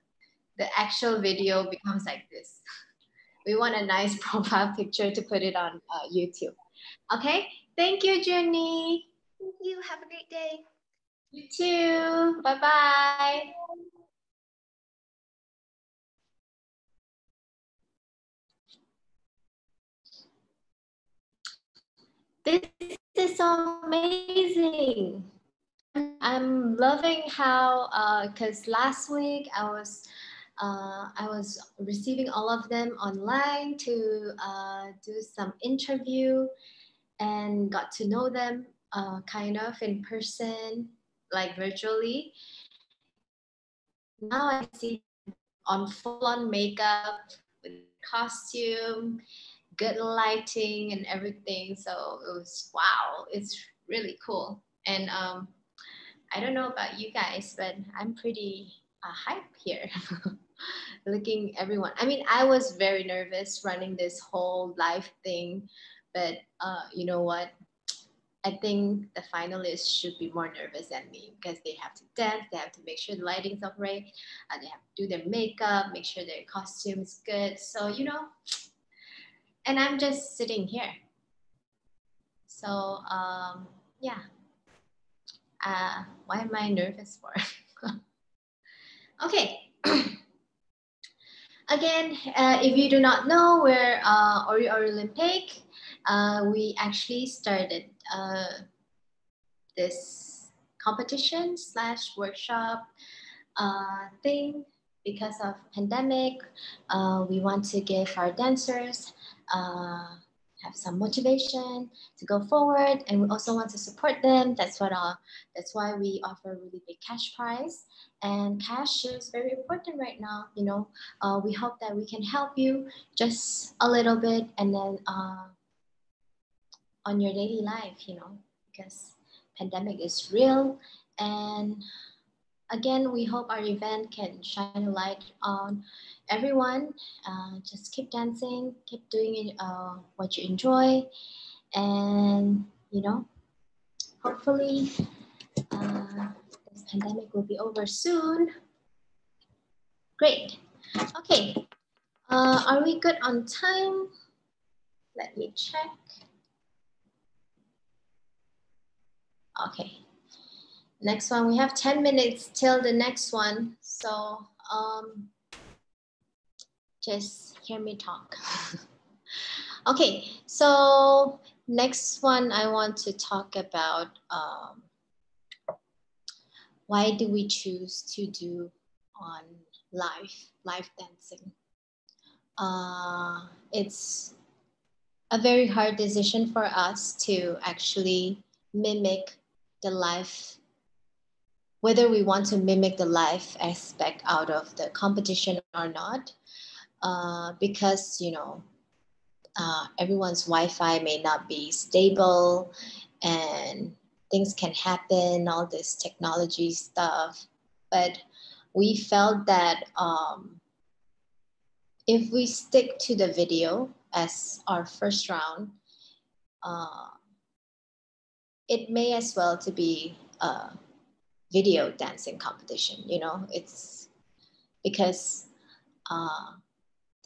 the actual video becomes like this. We want a nice profile picture to put it on uh, YouTube. Okay, thank you, Junie. Thank you. Have a great day. You too. Bye-bye. This is so amazing. I'm loving how, because last week I was, uh, I was receiving all of them online to uh, do some interview, and got to know them uh, kind of in person, like virtually. Now I see on full-on makeup with costume, good lighting and everything. So it was wow, it's really cool. And um, I don't know about you guys, but I'm pretty uh, hype here. Looking everyone. I mean, I was very nervous running this whole live thing, but uh, you know what? I think the finalists should be more nervous than me because they have to dance, they have to make sure the lighting's up right, uh, they have to do their makeup, make sure their costume is good. So, you know, and I'm just sitting here. So, um, yeah. Uh, why am I nervous for? okay. Again, uh, if you do not know, we're uh, 'Ori 'Ori-lympic. Uh, we actually started uh, this competition slash workshop uh, thing because of pandemic. Uh, we want to give our dancers uh, have some motivation to go forward, and we also want to support them. That's what uh, that's why we offer a really big cash prize. And cash is very important right now. You know, uh, we hope that we can help you just a little bit, and then uh, on your daily life. You know, because pandemic is real, and again, we hope our event can shine a light on everyone. Uh, just keep dancing, keep doing uh, what you enjoy, and you know, hopefully, uh, this pandemic will be over soon. Great. Okay. Uh, are we good on time? Let me check. Okay. Next one, we have 10 minutes till the next one. So um, just hear me talk. okay, so next one I want to talk about um, why do we choose to do on live, live dancing? Uh, it's a very hard decision for us to actually mimic the life whether we want to mimic the life aspect out of the competition or not uh, because you know uh, everyone's wi-fi may not be stable and things can happen all this technology stuff. But we felt that um, if we stick to the video as our first round uh, it may as well to be a video dancing competition you know? It's because uh,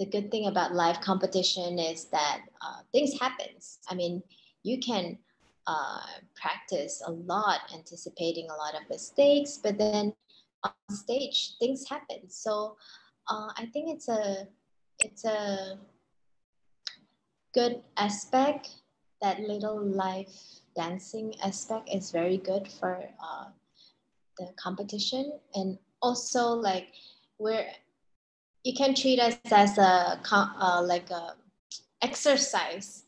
the good thing about live competition is that uh, things happens. I mean you can uh, practice a lot anticipating a lot of mistakes but then on stage things happen. So uh, i think it's a it's a good aspect. That little live dancing aspect is very good for uh, the competition. And also like where you can treat us as a uh, like a exercise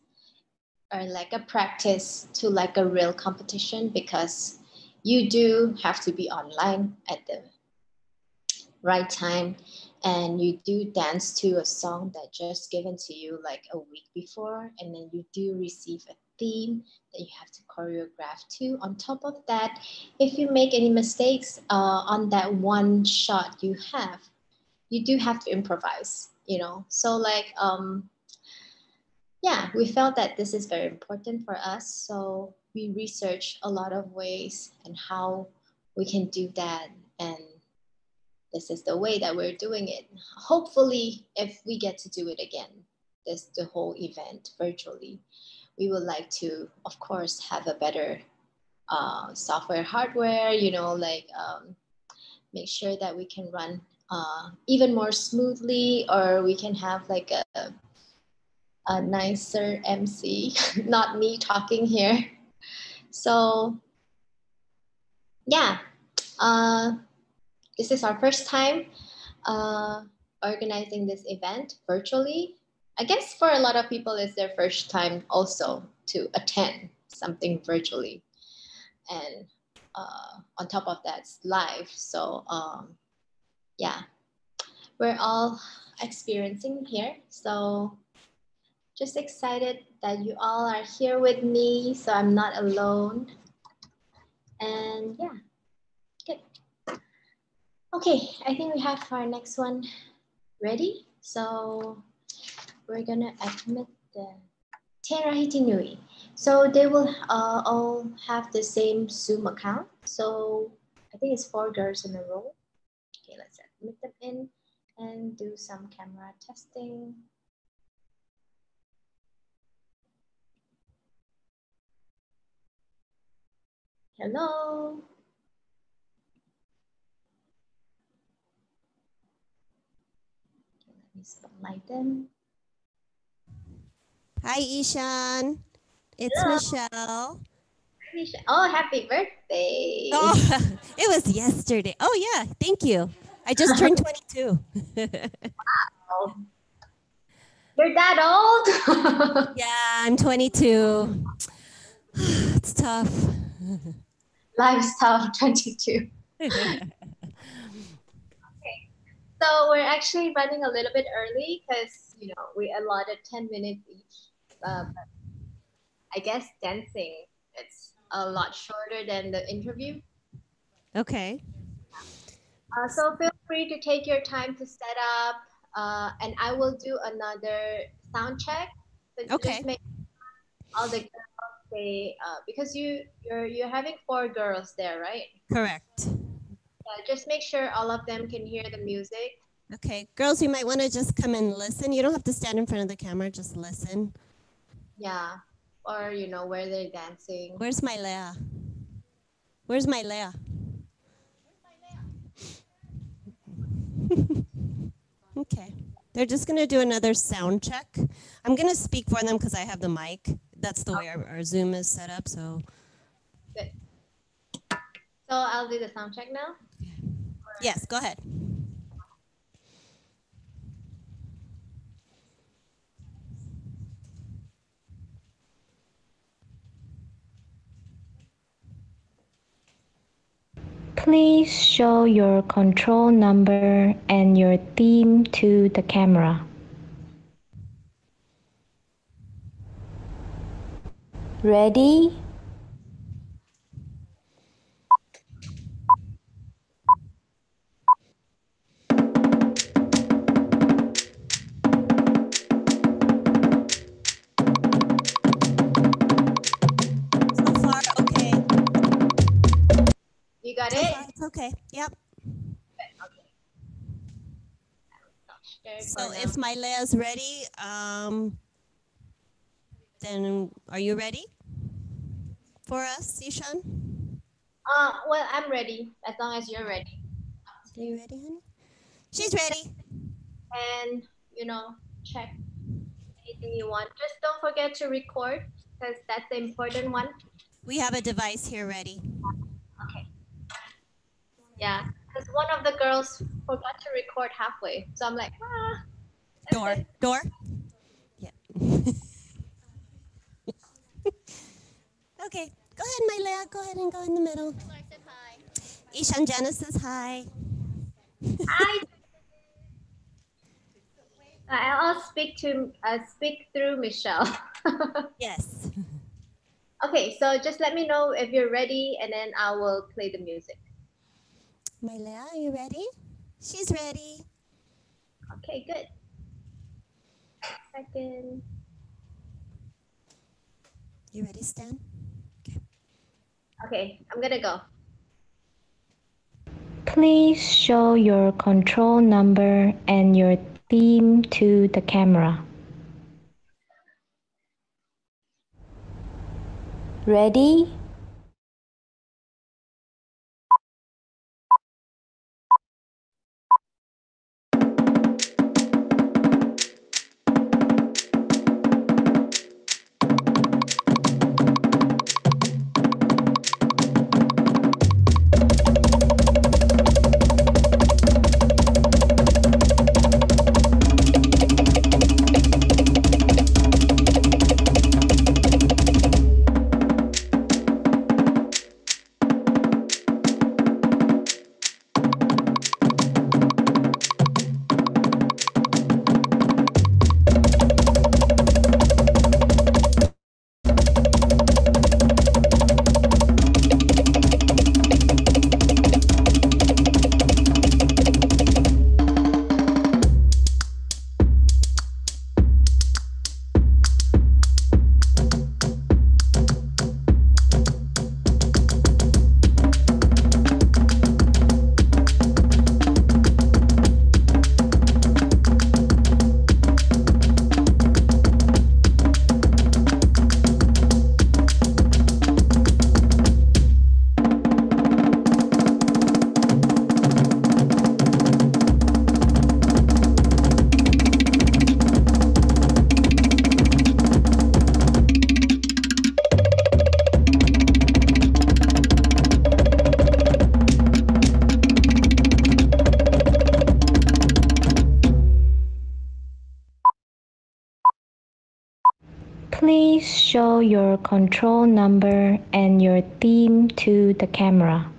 or like a practice to like a real competition because you do have to be online at the right time and you do dance to a song that just given to you like a week before and then you do receive a theme that you have to choreograph to. On top of that if you make any mistakes uh, on that one shot you have you do have to improvise you know so like um yeah we felt that this is very important for us so we researched a lot of ways and how we can do that and this is the way that we're doing it. Hopefully, if we get to do it again, this the whole event virtually, we would like to, of course, have a better uh, software, hardware. You know, like um, make sure that we can run uh, even more smoothly, or we can have like a a nicer MC, not me talking here. So, yeah, uh, this is our first time uh, organizing this event virtually. I guess for a lot of people, it's their first time also to attend something virtually. And uh, on top of that, it's live. So, um, yeah, we're all experiencing here. So, just excited that you all are here with me, so I'm not alone. And yeah, good. Okay, I think we have our next one ready. So we're gonna admit the Terahiti Nui. So they will uh, all have the same Zoom account. So I think it's four girls in a row. Okay, let's admit them in and do some camera testing. Hello. Okay, let me spotlight them. Hi, Ishan. It's Hello. Michelle. Misha- Oh, happy birthday. Oh, it was yesterday. Oh, yeah. Thank you. I just turned 22. wow. You're that old? yeah, I'm 22. it's tough. Life's tough, 22. So we're actually running a little bit early because, you know, we allotted 10 minutes each. But I guess dancing, it's a lot shorter than the interview. okay. Uh, so feel free to take your time to set up, uh, and I will do another sound check. So just Okay. make all the girls say uh, because you you're you're having four girls there, right? Correct. Yeah, just make sure all of them can hear the music. Okay. Girls, you might want to just come and listen. You don't have to stand in front of the camera, just listen. Yeah, or you know where they're dancing. Where's my Leah? Where's my Leah? okay. They're just going to do another sound check. I'm going to speak for them because I have the mic. That's the way our, our Zoom is set up. So, Good. So I'll do the sound check now. yes, go ahead. Please show your control number and your theme to the camera. Ready? You got So it. it's okay. Yep. So if now. my Leah's ready, um, then are you ready for us, Ishan? uh, well, I'm ready as long as you're ready. Are you ready, honey? She's ready. and you know check anything you want just don't forget to record because that's the important one We have a device here ready. Okay yeah because one of the girls forgot to record halfway so i'm like ah Door, door. Yeah. okay, go ahead, my Leah. Go ahead and go in the middle. Ishan Genesis, hi. I, i'll speak to uh, speak through michelle Yes. okay so just let me know if you're ready and then i will play the music My Leah, are you ready? She's ready. okay good second You ready, Stan? Okay. okay i'm gonna go Please show your control number and your theme to the camera. Ready? Control number and your theme to the camera.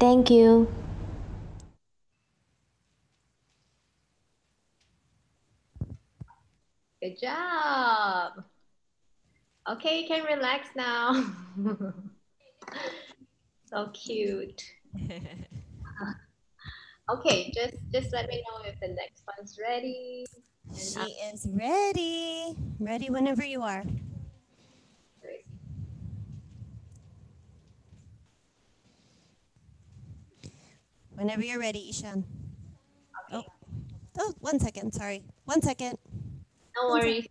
Thank you. Good job. Okay, you can relax now. so cute. Okay, just just let me know if the next one's ready. She is ready. Ready whenever you are. Whenever you're ready, Ishan. Oh, oh, one second. Sorry. One second. No worries.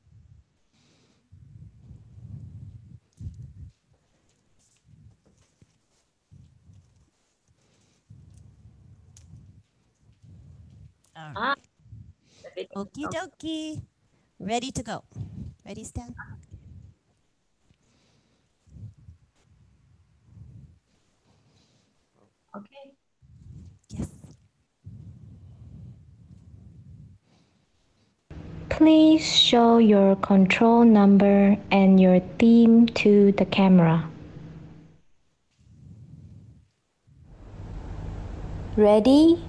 All Ah, right. video- Okie dokie. Ready to go. Ready, Stan? Okay. Yes. Please show your control number and your theme to the camera. Ready?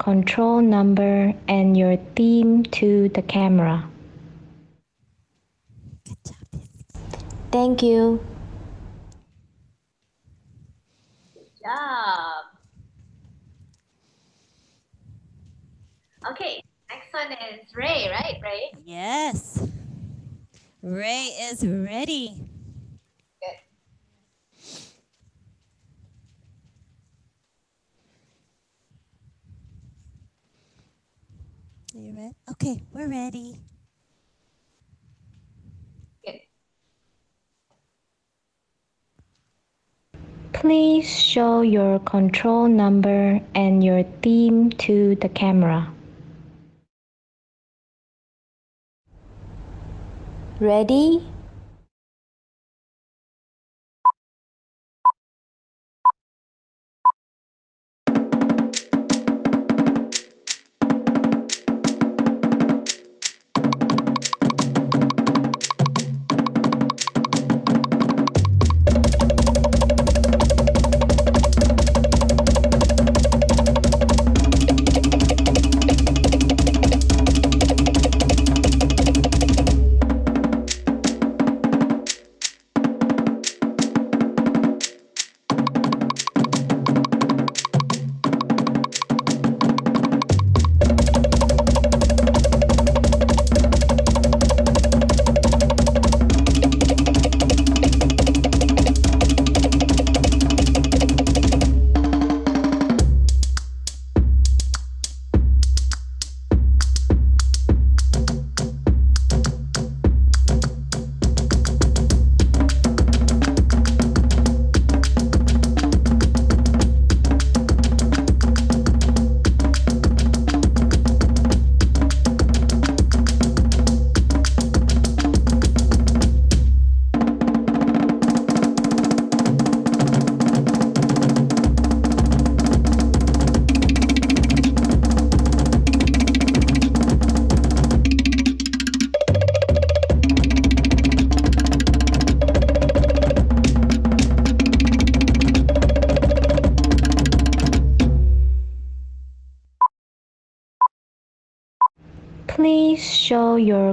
Control number and your theme to the camera. Thank you. job. Okay, next one is Ray, right? Ray? Yes. Ray is ready. Good. Are you ready? Okay, we're ready. Good. Please show your control number and your theme to the camera. Ready?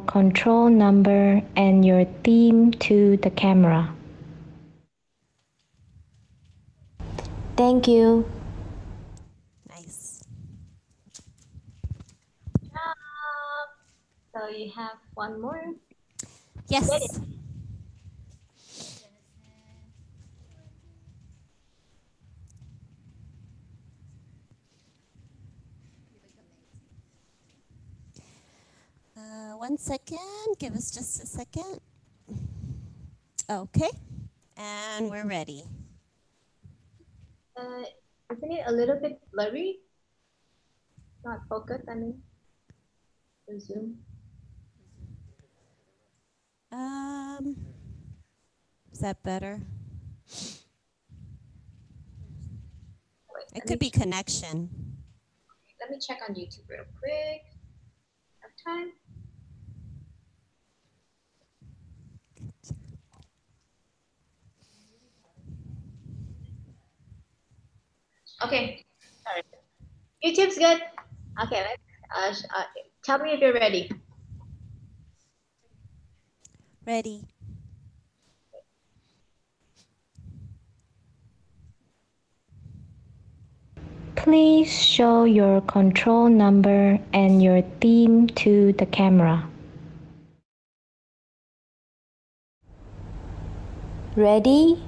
Control number and your theme to the camera. Thank you. Nice. job. So you have one more. Yes. Uh, one second. Give us just a second. Okay. And we're ready. Uh, isn't it a little bit blurry? Not focused, I mean. The Zoom. Um, is that better? Wait, It could me be connection. Let me check on YouTube real quick. Have time? Okay, sorry. YouTube's good. Okay, let's, uh, uh, tell me if you're ready. Ready. Please show your control number and your theme to the camera. Ready?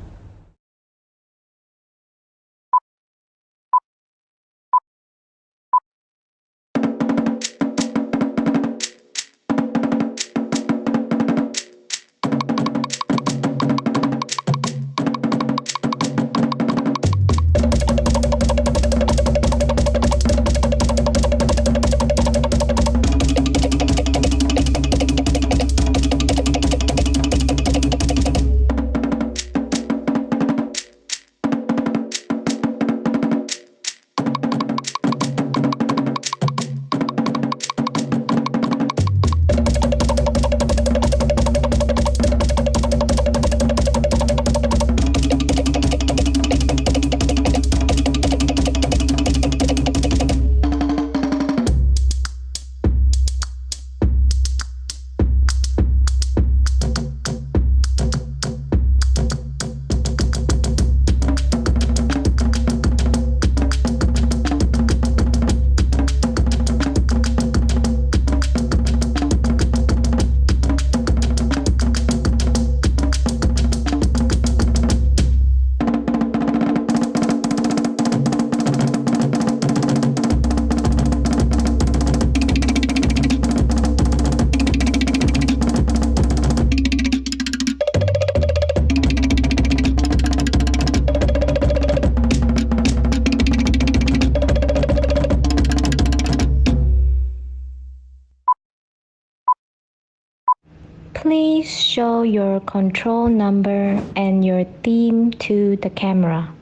Your control number and your theme to the camera.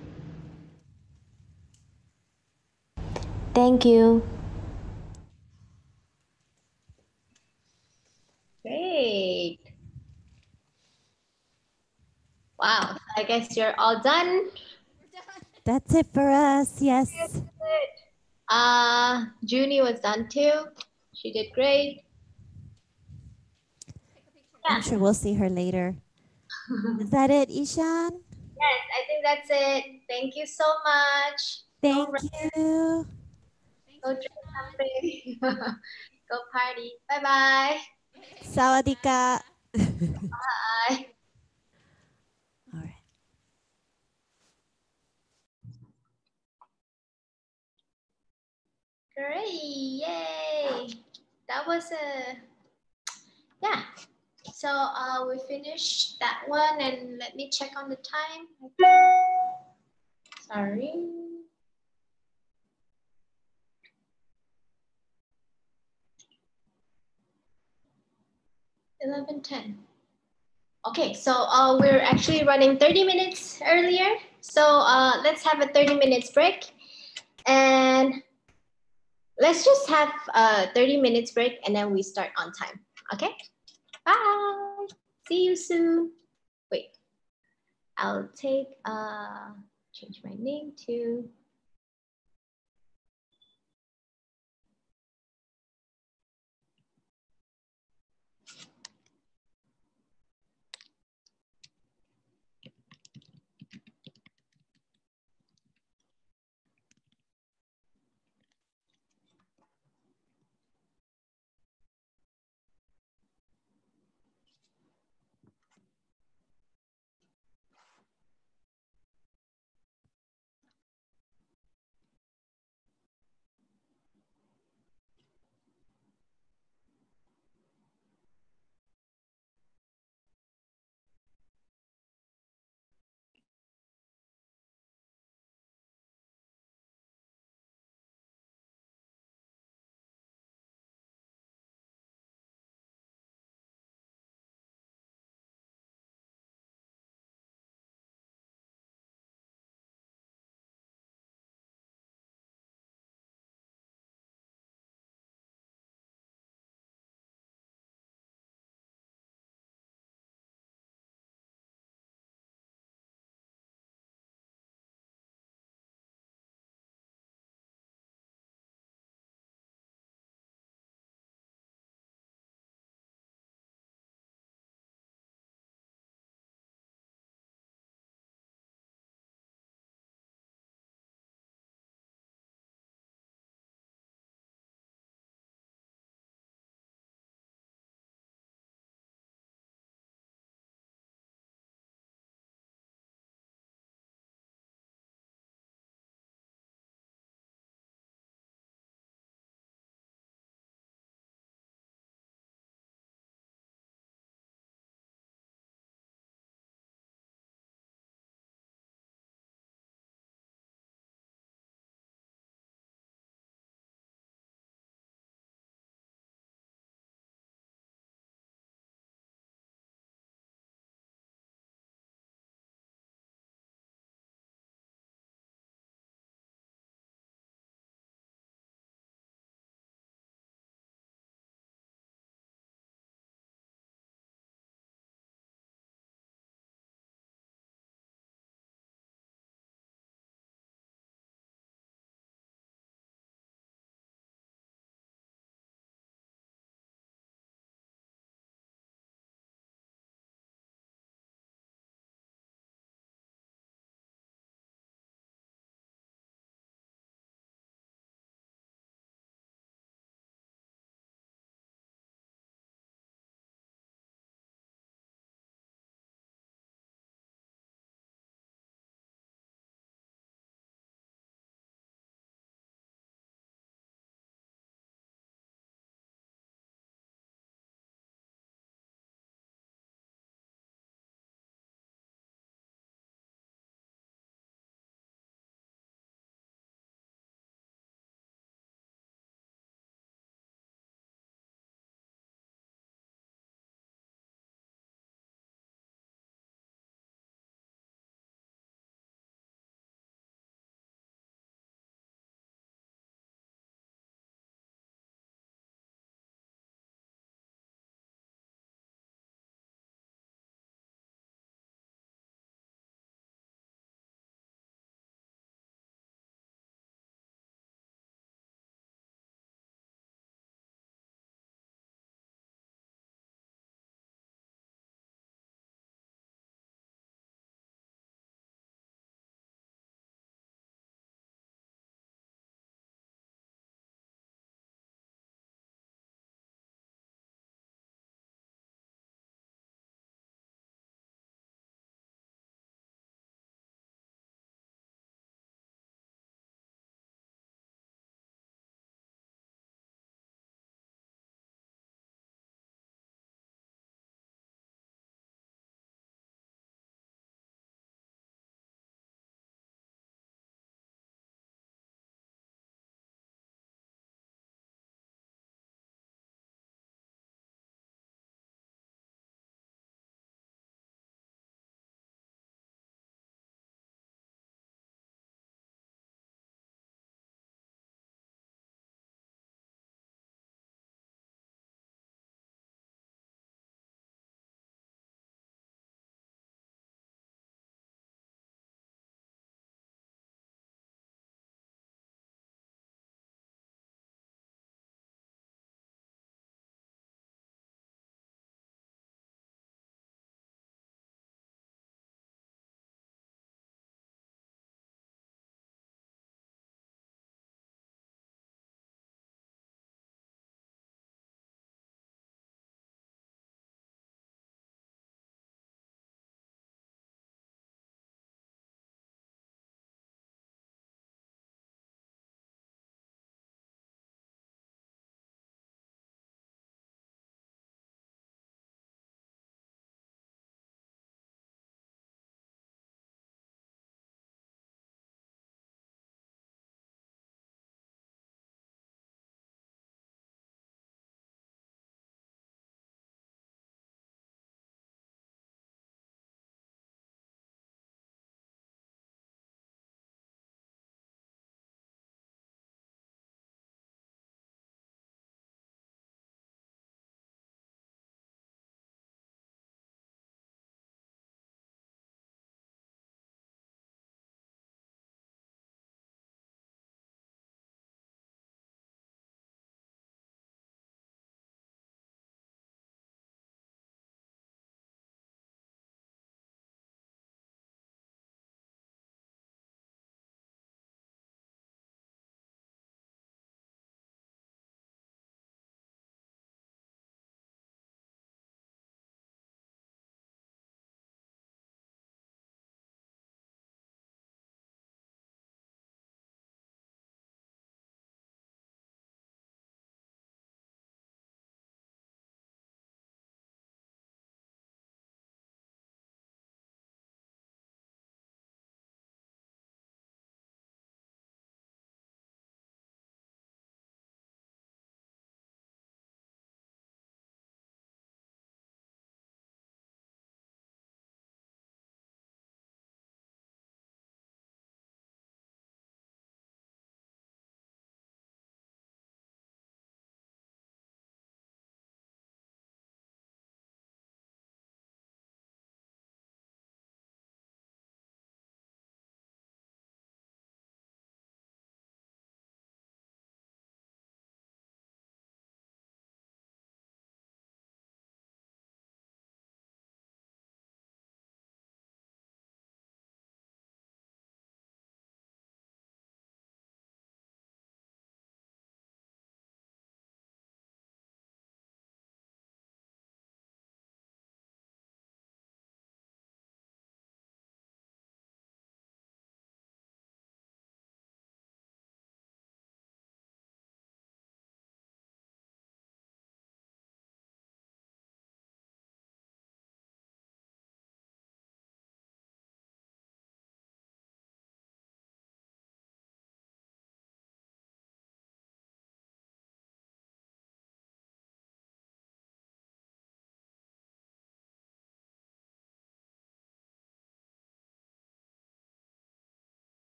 Thank you. Great. Wow, I guess you're all done. That's it for us. Yes. Uh, Junie was done too. She did great. I'm sure we'll see her later. Is that it, Ishan? Yes, I think that's it. Thank you so much. Thank Go you. Go drink something. Go party. Bye bye. Sawadika. Bye. All right. Great. Yay. That was a, yeah. So uh, we finished that one and let me check on the time. Sorry. Eleven ten. Okay, so uh, we're actually running 30 minutes earlier. So uh, let's have a 30 minutes break. And let's just have a 30 minutes break and then we start on time. Okay? Bye. See you soon. Wait. I'll take uh change my name to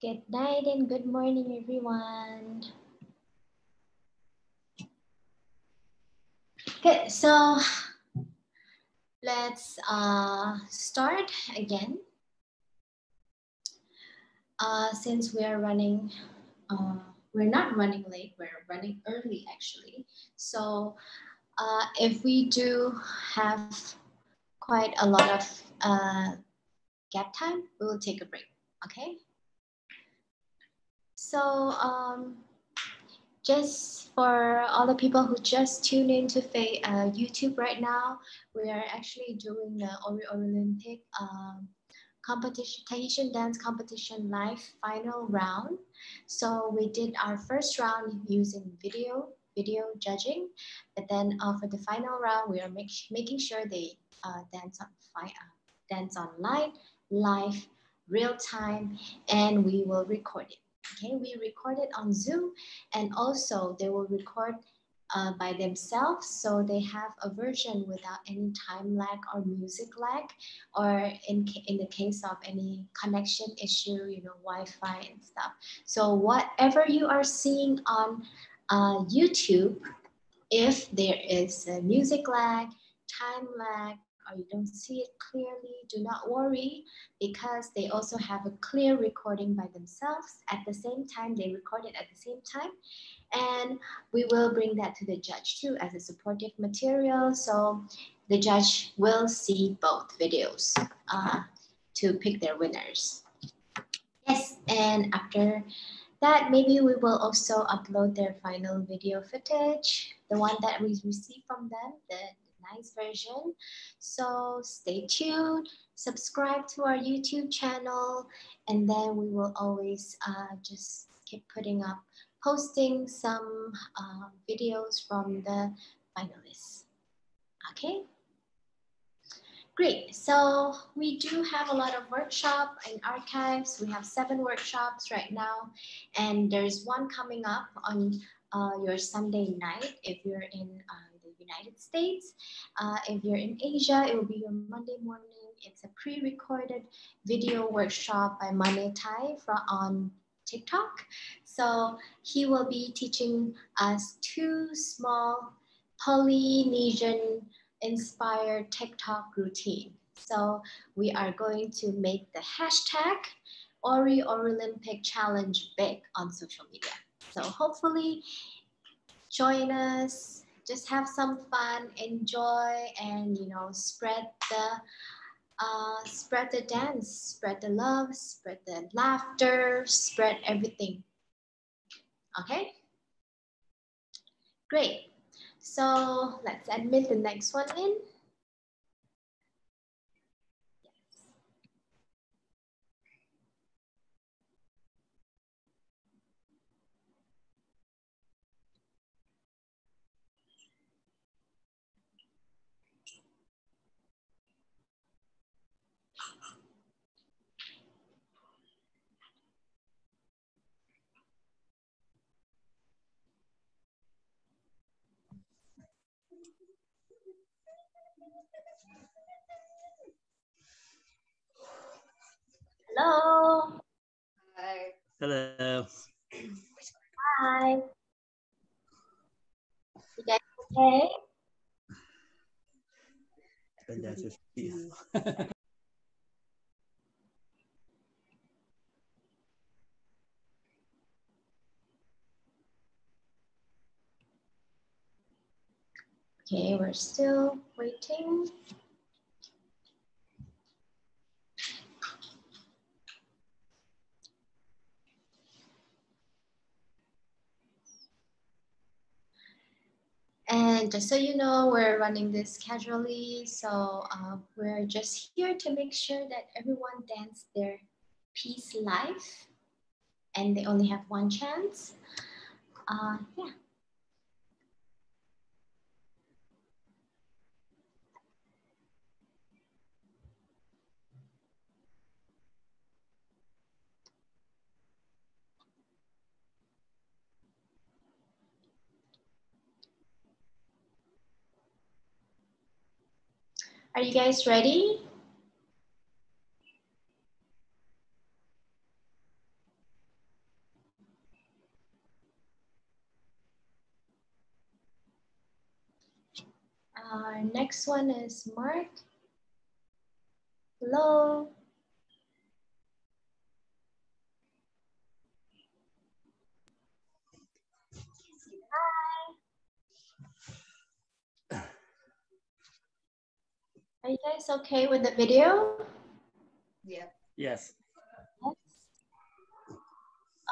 Good night and good morning, everyone. Okay, so let's uh, start again. Uh, since we are running, uh, we're not running late, we're running early actually. So uh, if we do have quite a lot of uh, gap time, we will take a break, okay? So um, just for all the people who just tuned into uh, YouTube right now, we are actually doing the Ori Olympic um, competition, Tahitian dance competition live final round. So we did our first round using video, video judging, but then uh, for the final round, we are make, making sure they uh, dance on fire, uh, dance online, live, real time, and we will record it. Okay, we record it on Zoom and also they will record uh, by themselves. So they have a version without any time lag or music lag, or in, in the case of any connection issue, you know, Wi-Fi and stuff. So whatever you are seeing on uh, YouTube, if there is a music lag, time lag, or you don't see it clearly, do not worry because they also have a clear recording by themselves. At the same time, they record it at the same time. And we will bring that to the judge too as a supportive material. So the judge will see both videos uh, to pick their winners. Yes, and after that, maybe we will also upload their final video footage, the one that we received from them, the nice version. So stay tuned, subscribe to our YouTube channel, and then we will always uh, just keep putting up, posting some uh, videos from the finalists. Okay? Great, so we do have a lot of workshop and archives. We have seven workshops right now, and there's one coming up on uh, your Sunday night if you're in uh, United States. Uh, if you're in Asia, it will be your Monday morning. It's a pre-recorded video workshop by Mane Tai from, on TikTok. So he will be teaching us two small Polynesian inspired TikTok routine. So we are going to make the hashtag 'Ori-lympic Challenge big on social media. So hopefully join us, just have some fun, enjoy, and you know, spread the uh, spread the dance, spread the love, spread the laughter, spread everything. Okay? Great. So let's admit the next one in. Hello. Hi. Hello. Hi. You guys okay? Okay, we're still waiting. And just so you know, we're running this casually. So uh, we're just here to make sure that everyone dance their piece live and they only have one chance. Uh, yeah. Are you guys ready? Our next one is Mark. Hello. Are you guys okay with the video? Yeah. Yes. Yes.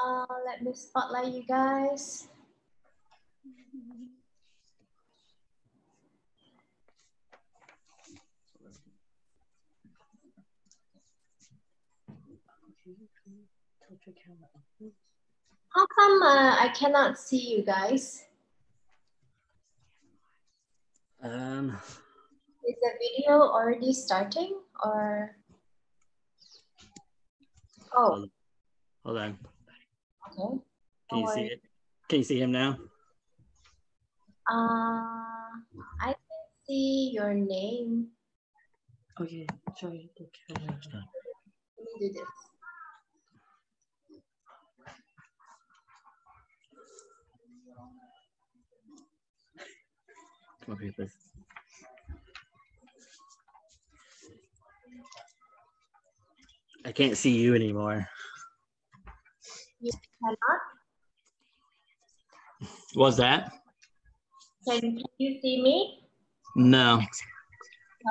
Uh, let me spotlight you guys. How come uh, I cannot see you guys? Um, Is the video already starting or? Oh, hold on. okay. Can you No see it? Can you see him now? Uh, I can see your name. Okay, sorry. Let me do this. Come up here, please. I can't see you anymore. You cannot? Was that? Can, can you see me? No.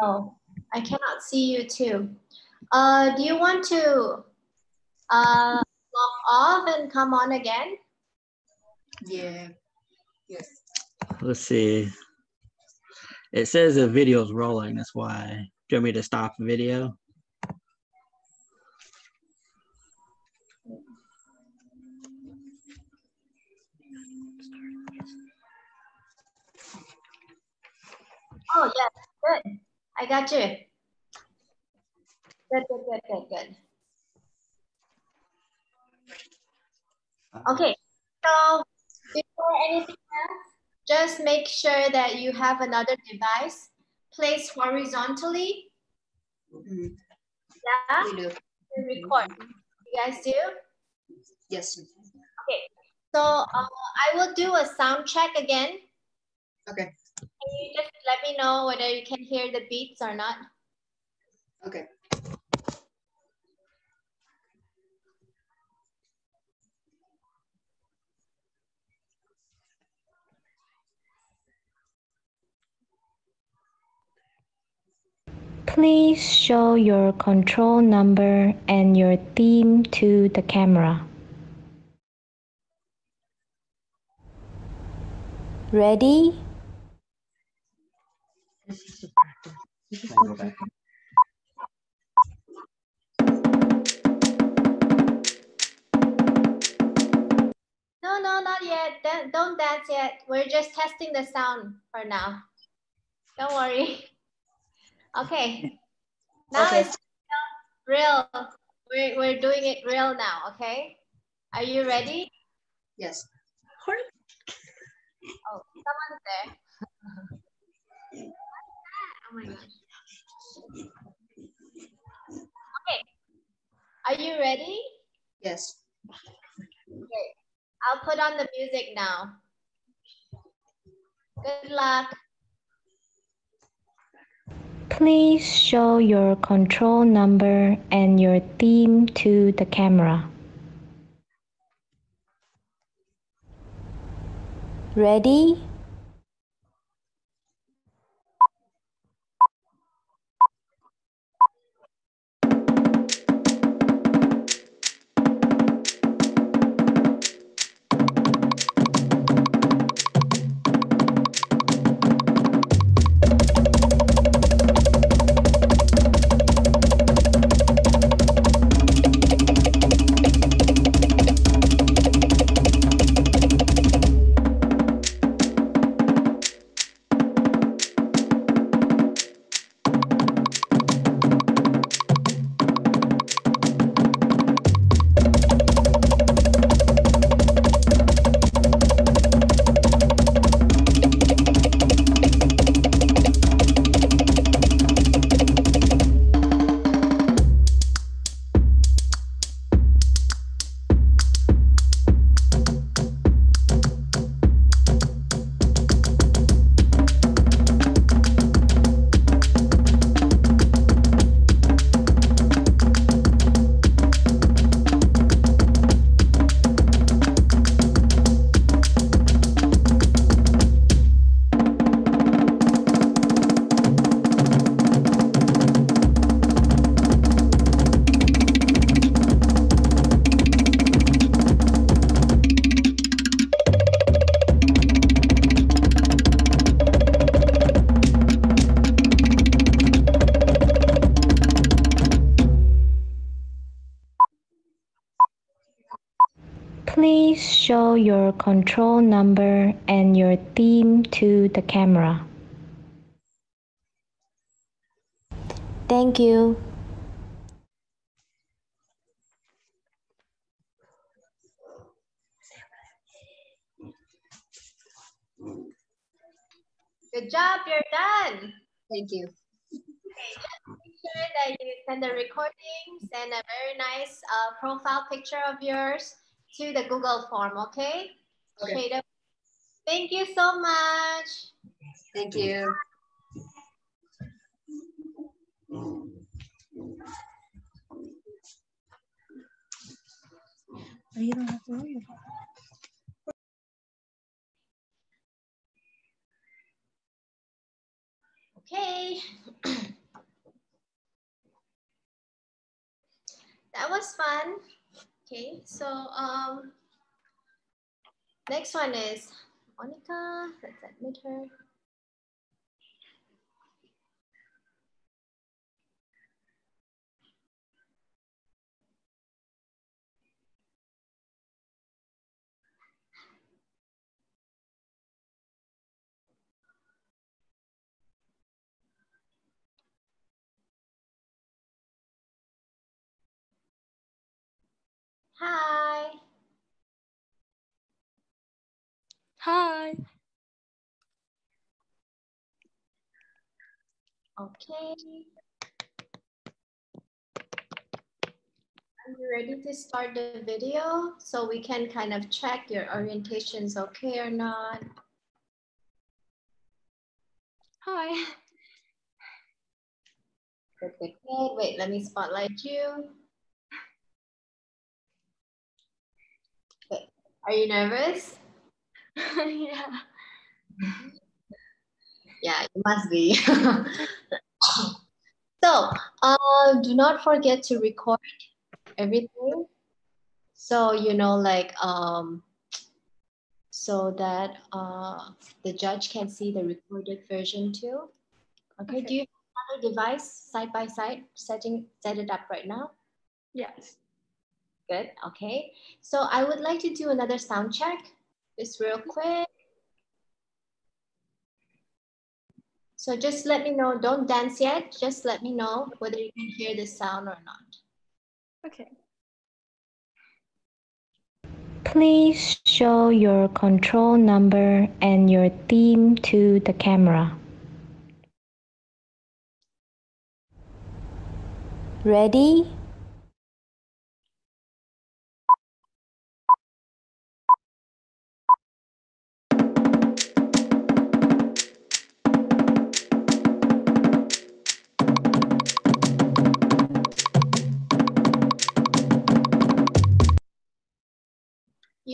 No, I cannot see you too. Uh, do you want to uh, log off and come on again? Yeah. Yes. Let's see. It says the video's rolling. That's why. Do you want me to stop the video? Oh, yes, good. I got you. Good, good, good, good, good. Okay, so before anything else, just make sure that you have another device placed horizontally. Yeah, We do. to record. You guys do? Yes. Okay, so uh, I will do a sound check again. Okay. Can you just let me know whether you can hear the beats or not? Okay. Please show your control number and your theme to the camera. Ready? Go back. No, no, not yet. Don't- Don't dance yet. We're just testing the sound for now. Don't worry. Okay. Now Okay. it's real. We're, we're doing it real now, okay? Are you ready? Yes. Oh, someone's there. my gosh. Okay. Are you ready? Yes. Okay. I'll put on the music now. Good luck. Please show your control number and your theme to the camera. Ready? Show your control number and your theme to the camera. Thank you. Good job, you're done. Thank you. Okay, just make sure that you send a recording, send a very nice uh, profile picture of yours to the Google form, okay? Okay. Shada, Thank you so much. Thank you. Oh, you don't have to worry about Okay. that was fun. Okay, so um, next one is Monica. Let's admit her. Hi. Hi. Okay. Are you ready to start the video so we can kind of check your orientation's okay or not? Hi. Good, good, good. Wait, let me spotlight you. Are you nervous? yeah. Yeah, you must be. so, uh, do not forget to record everything. So, you know, like, um, so that uh, the judge can see the recorded version too. Okay, do you have another device side by side setting set it up right now? Yes. Good, okay. So I would like to do another sound check, just real quick. So just let me know, don't dance yet, just let me know whether you can hear the sound or not. Okay. Please show your control number and your theme to the camera. Ready?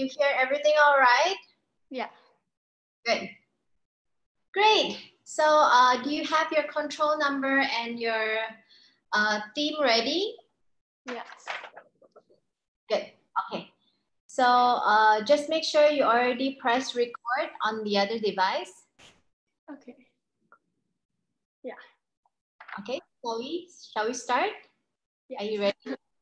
You hear everything all right? Yeah. Good. Great. So uh, do you have your control number and your uh, theme ready? Yes. Good. Okay. So uh, just make sure you already press record on the other device. Okay. Yeah. Okay. Shall we? Shall we start? Are you ready?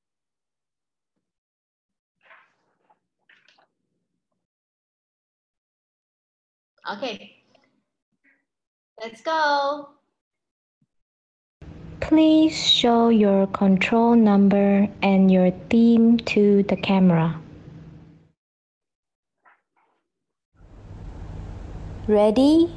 Okay. Let's go. Please show your control number and your theme to the camera. Ready?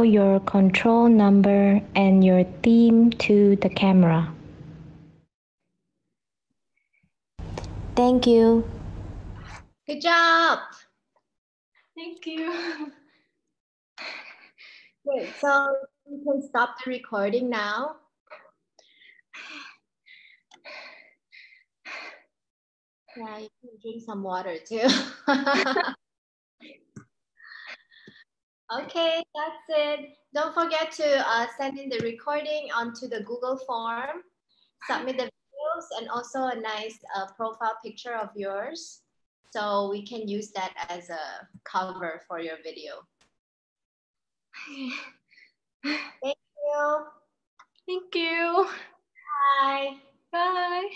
Show your control number and your theme to the camera. Thank you. Good job. Thank you. Good. So you can stop the recording now. Yeah, you can drink some water too. okay, that's it. Don't forget to uh, send in the recording onto the Google form. Submit the videos and also a nice uh, profile picture of yours. So we can use that as a cover for your video. Thank you. Thank you. Bye. Bye.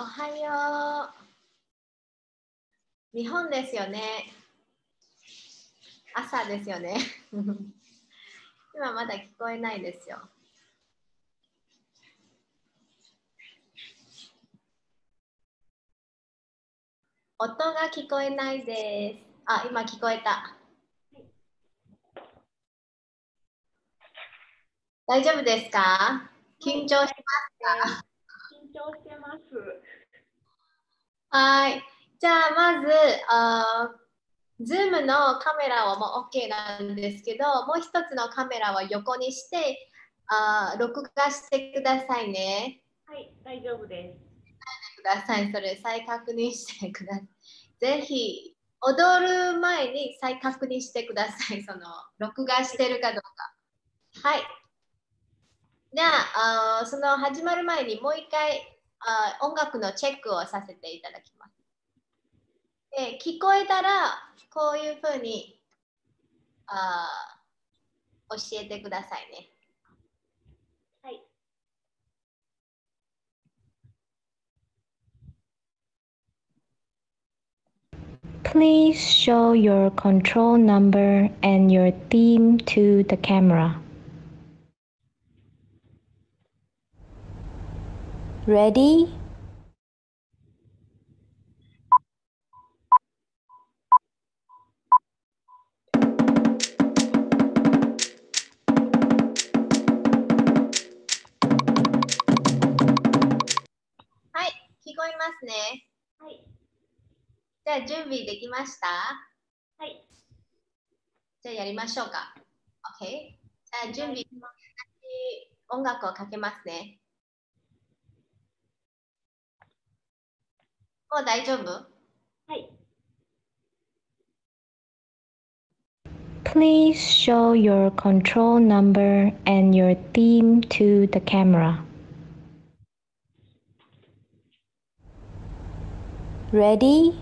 おはよう。日本ですよね。朝ですよね。今まだ聞こえないですよ。音が聞こえないです。あ、今聞こえた。大丈夫ですか？緊張しますか？緊張してます。はい。じゃあ、まず、あー Zoom のカメラはもう OK なんですけど、もう一つのカメラは横にして、あー録画してくださいね。はい、大丈夫です。ください。それ再確認してください。ぜひ、踊る前に再確認してください。その、録画してるかどうか。はい。じゃあ、あーその始まる前にもう一回あー音楽のチェックをさせていただきます。で聞こえたら、こういうふうにあー教えてくださいね。はい。Please show your control number and your theme to the camera. Ready? Hi, 聞こえますね。はい。じゃあ準備できました？はい。じゃあやりましょうか。OK? じゃあ準備、音楽をかけますね。もう大丈夫はい。 Please show your control number and your theme to the camera. Ready?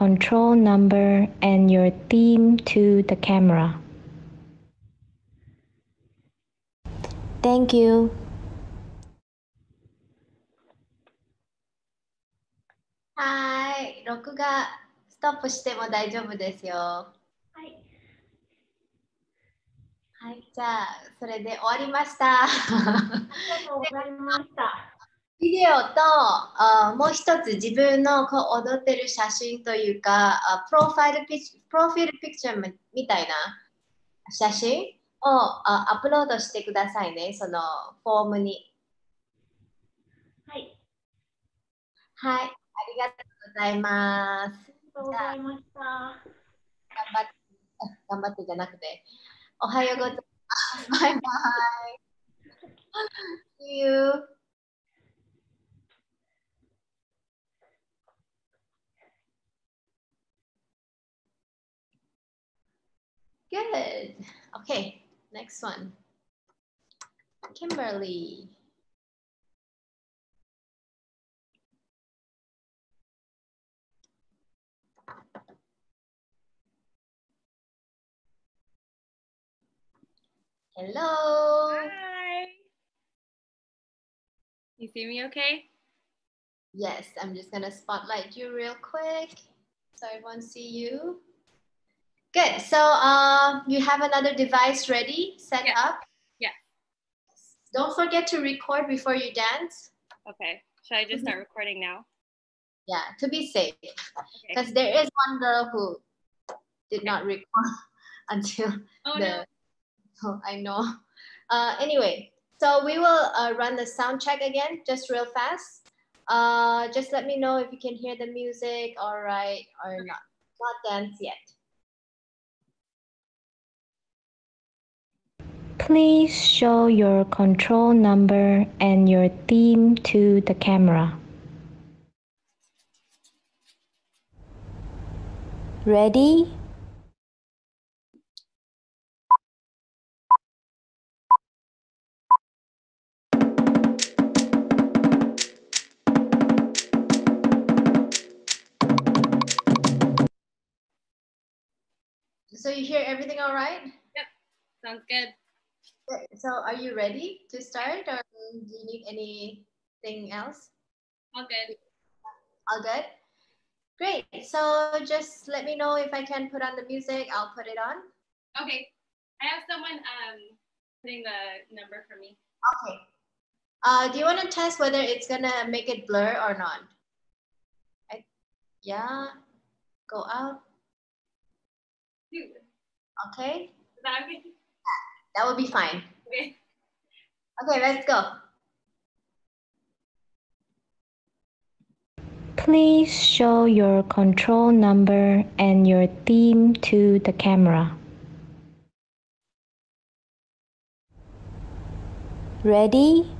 Control number and your theme to the camera. Thank you. はーい、録画ストップしても大丈夫ですよ。はい。はい、じゃあ、それで終わりました。ありがとうございました。ビデオとあもう一つ自分のこう踊ってる写真というかあプロファイルピクプロフィールピクチャーみたいな写真をあアップロードしてくださいね、そのフォームに。はい。はい、ありがとうございます。ありがとうございました。頑張って、あ頑張ってじゃなくて、おはようございます。バイバイ。See you. Good. Okay, next one. Kimberly. Hello. Hi. You see me okay? Yes, I'm just gonna spotlight you real quick so everyone see you. Good. So uh, you have another device ready, set up. Yeah. Don't forget to record before you dance. Okay. Should I just start recording now? Yeah, to be safe. Because there is one girl who did not record until Oh, the. no. Oh, I know. Uh, anyway, so we will uh, run the sound check again, just real fast. Uh, just let me know if you can hear the music, all right, or not. Not dance yet. Please show your control number and your theme to the camera. Ready? So you hear everything all right? Yep. Sounds good. So are you ready to start, or do you need anything else? All good. All good? Great. So just let me know if I can put on the music. I'll put it on. Okay. I have someone um putting the number for me. Okay. Uh, do you want to test whether it's gonna make it blur or not? I, yeah. Go out. Dude, Okay. is that okay? That will be fine. Okay. Okay, let's go. Please show your control number and your theme to the camera. Ready?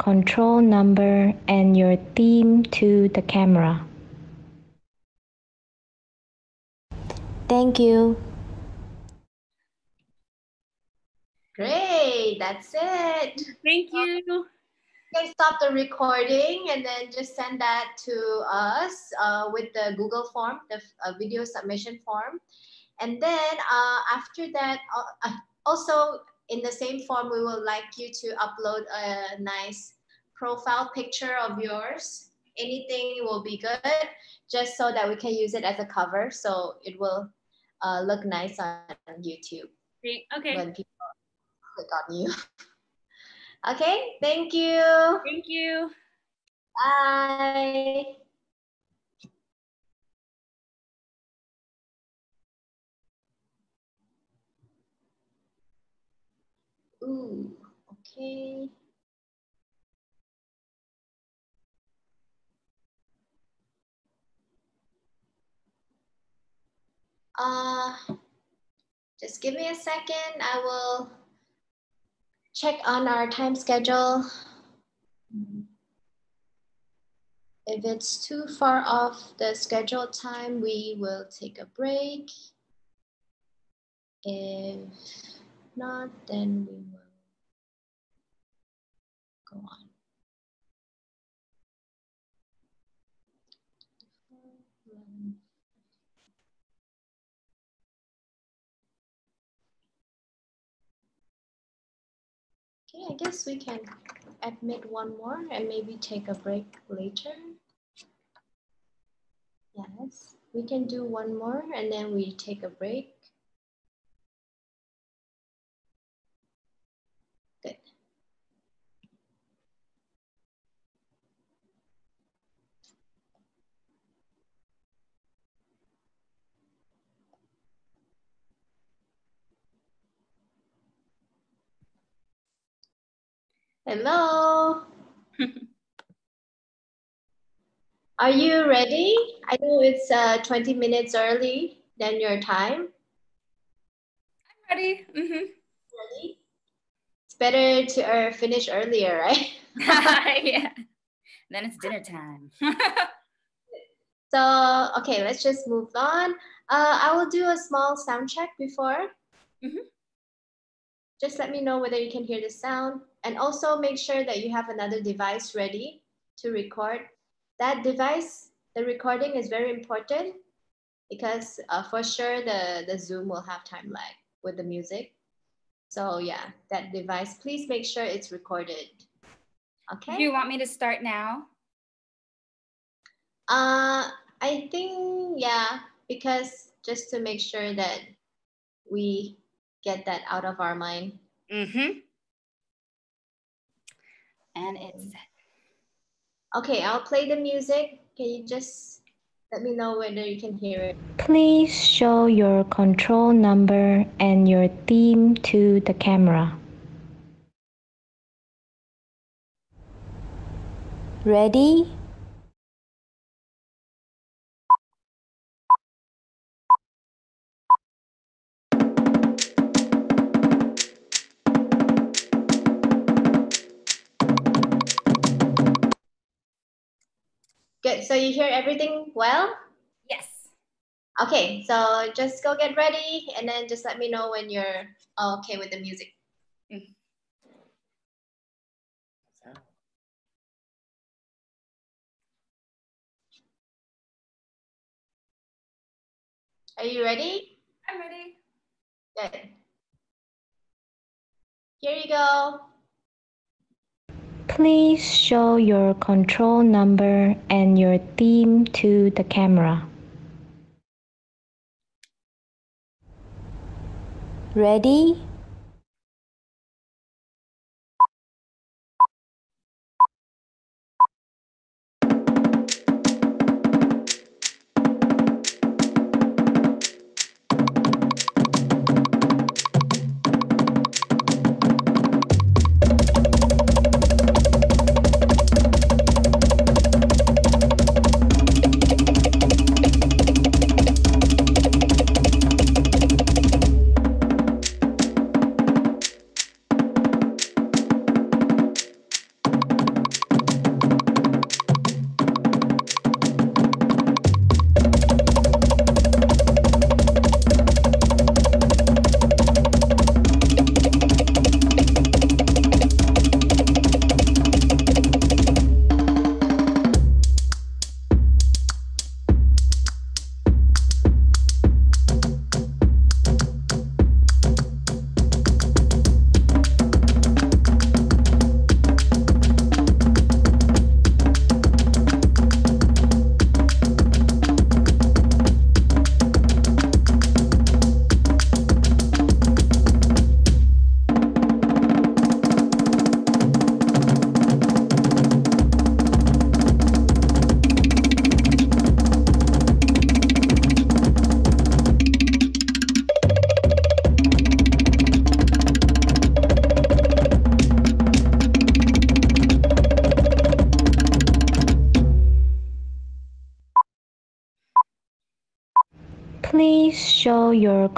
Control number and your theme to the camera. Thank you. Great, that's it. Thank you. You can stop the recording and then just send that to us uh, with the Google form, the uh, video submission form. And then uh, after that, uh, uh, also in the same form, we would like you to upload a nice profile picture of yours. Anything will be good, just so that we can use it as a cover. So it will uh, look nice on YouTube Great. Okay. when people click on you. okay, thank you. Thank you. Bye. Ooh, okay. Uh, just give me a second. I will check on our time schedule. If it's too far off the scheduled time, we will take a break. If not, then we will go on. Okay, I guess we can admit one more and maybe take a break later. Yes, we can do one more and then we take a break. Good. Hello. Are you ready? I know it's uh, 20 minutes early than your time. I'm ready. Mm-hmm. Ready? It's better to uh, finish earlier, right? yeah. Then it's dinner time. So, okay, let's just move on. Uh, I will do a small sound check before. Mhm. Just let me know whether you can hear the sound. And also make sure that you have another device ready to record. That device, the recording is very important because uh, for sure the, the Zoom will have time lag with the music. So yeah, that device, please make sure it's recorded. Okay. Do you want me to start now? Uh, I think, yeah, because just to make sure that we get that out of our mind. Mm-hmm. And it's Okay, I'll play the music. Can you just let me know whether you can hear it? Please show your control number and your theme to the camera. Ready? Good. So you hear everything well? yes. Okay, so just go get ready and then just let me know when you're okay with the music. Mm. Are you ready? I'm ready. Good. Here you go. Please show your control number and your theme to the camera. Ready?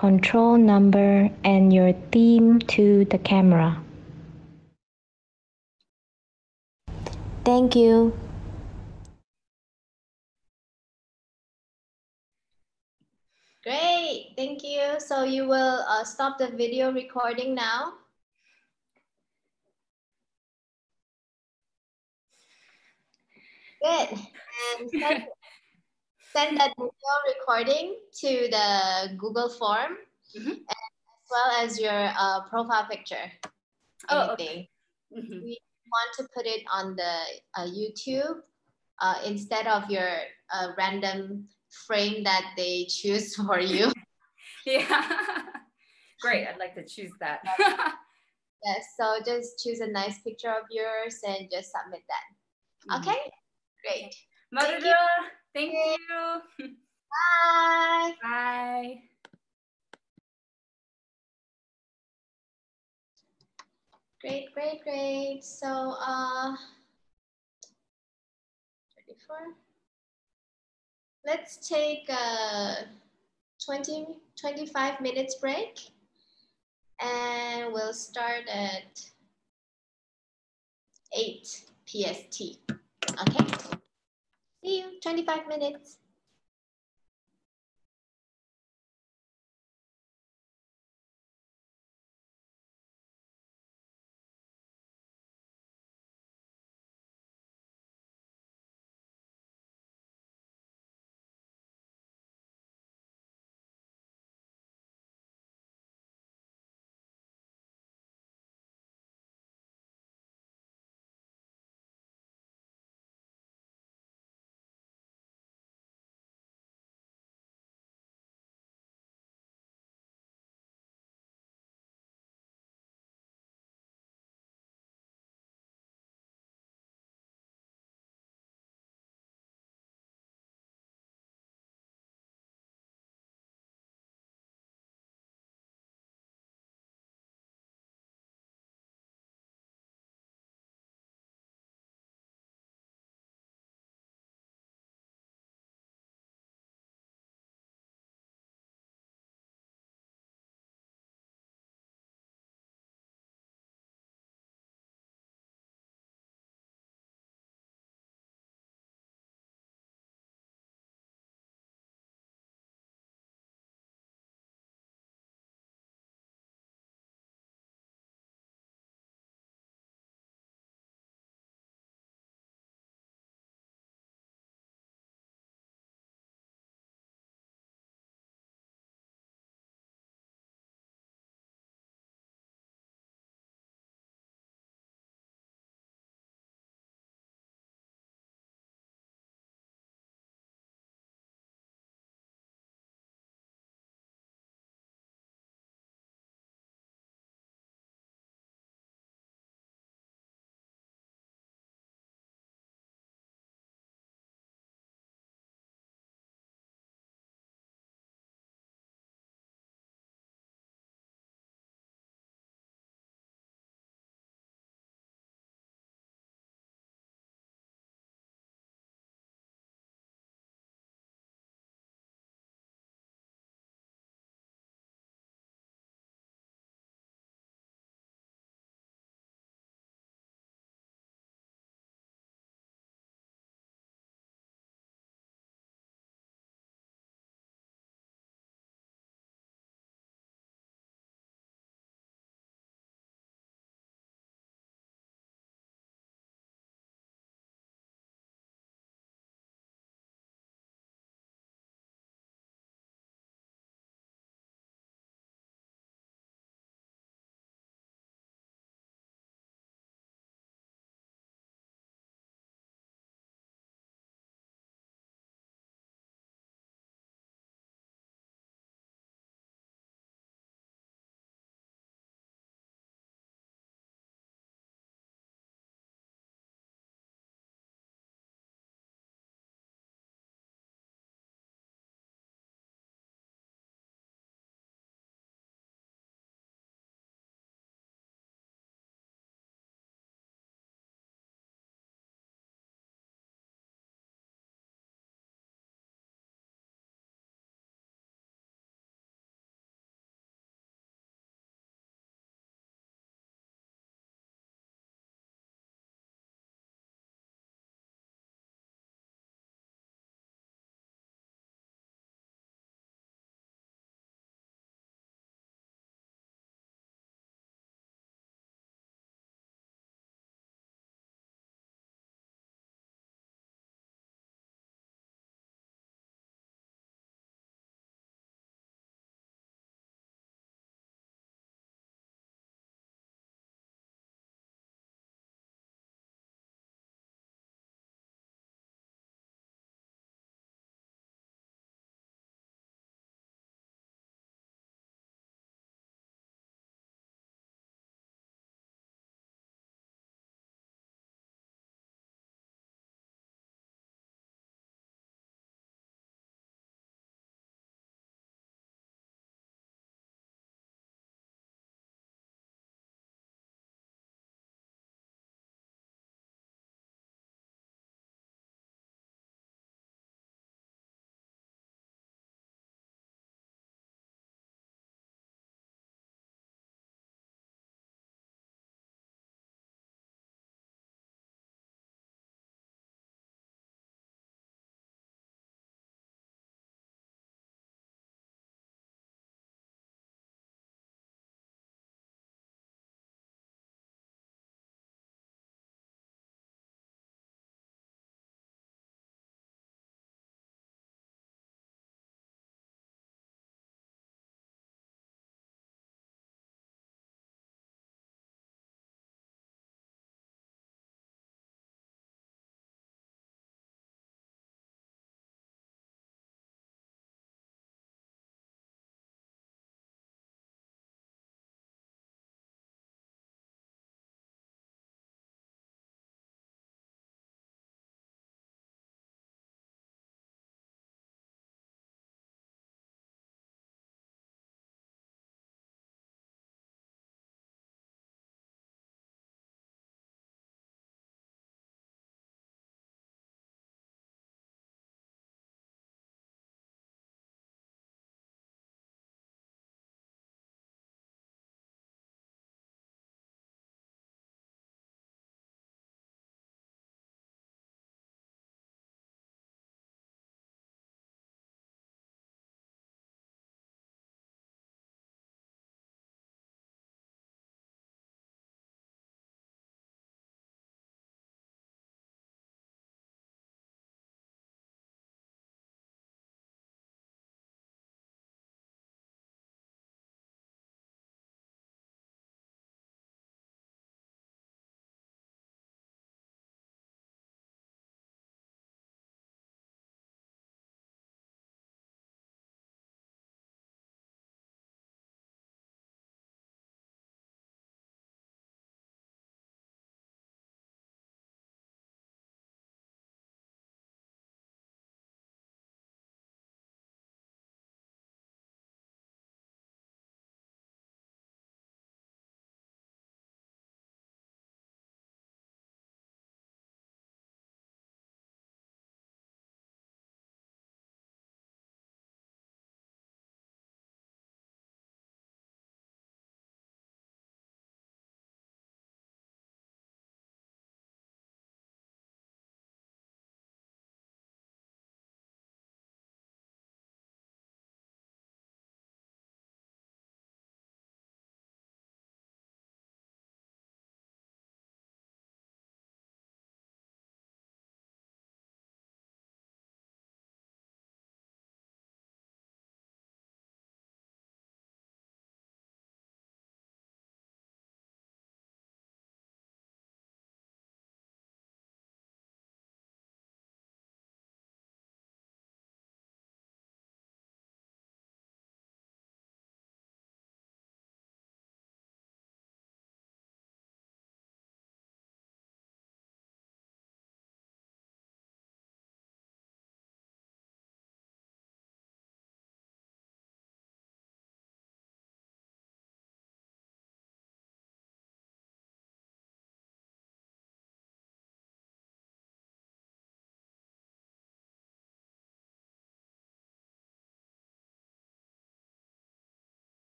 Control number and your theme to the camera. Thank you. Great, thank you. So you will uh, stop the video recording now. Good. Send, that video recording to the Google form Mhm. and as well as your uh, profile picture. Oh, Anything. Mhm. We want to put it on the uh, YouTube uh, instead of your uh, random frame that they choose for you. Yeah. Great. I'd like to choose that. yes, so just choose a nice picture of yours and just submit that. Mhm. Okay, great. Maruda, thank you. Bye. Bye. Great, great, great. So, uh, 34. Let's take a 20, 25 minutes break and we'll start at 8 PST. Okay? See you 25 minutes.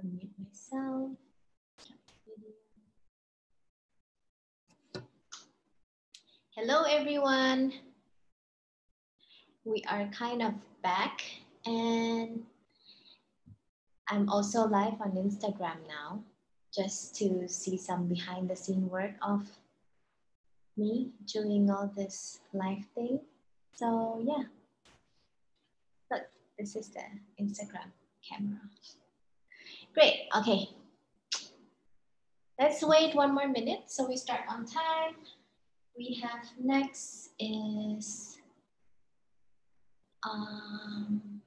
Unmute myself. Hello, everyone. We are kind of back, and I'm also live on Instagram now, just to see some behind the scene work of me doing all this live thing. So, yeah. Look, this is the Instagram camera. Great, okay. Let's wait one more minute so we start on time. We have next is um,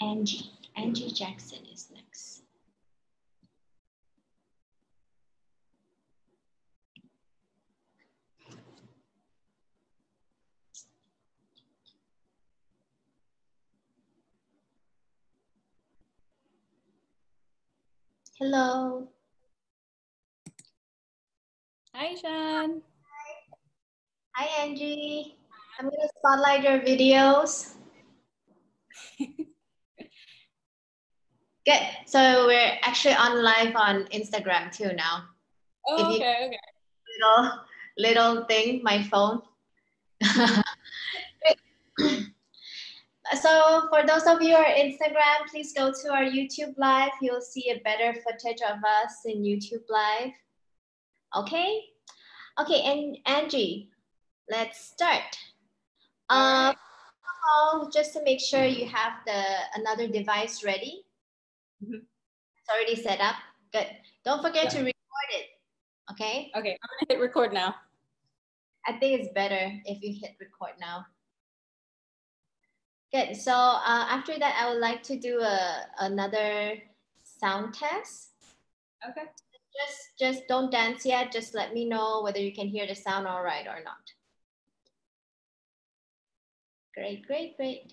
Angie. Angie Jackson is next. Hello. Hi, Sean. Hi, Angie. I'm going to spotlight your videos. Good. So we're actually on live on Instagram too now. Oh, okay, okay. Little, little thing, my phone. so for those of you who are Instagram, please go to our YouTube live. You'll see a better footage of us in YouTube live. Okay? Okay, and Angie, let's start. Um, oh, just to make sure you have the another device ready. It's already set up. Good. Don't forget to record it. Okay? Okay, I'm gonna hit record now. I think it's better if you hit record now. Good. So uh, after that, I would like to do a another sound test. Okay. Just just don't dance yet. Just let me know whether you can hear the sound all right or not. Great, great, great.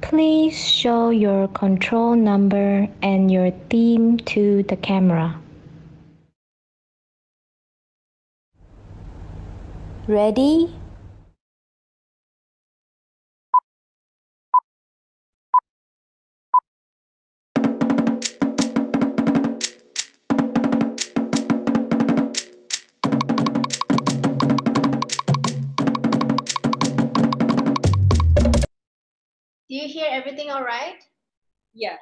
Please show your control number and your theme to the camera. Ready? Do you hear everything all right? Yeah,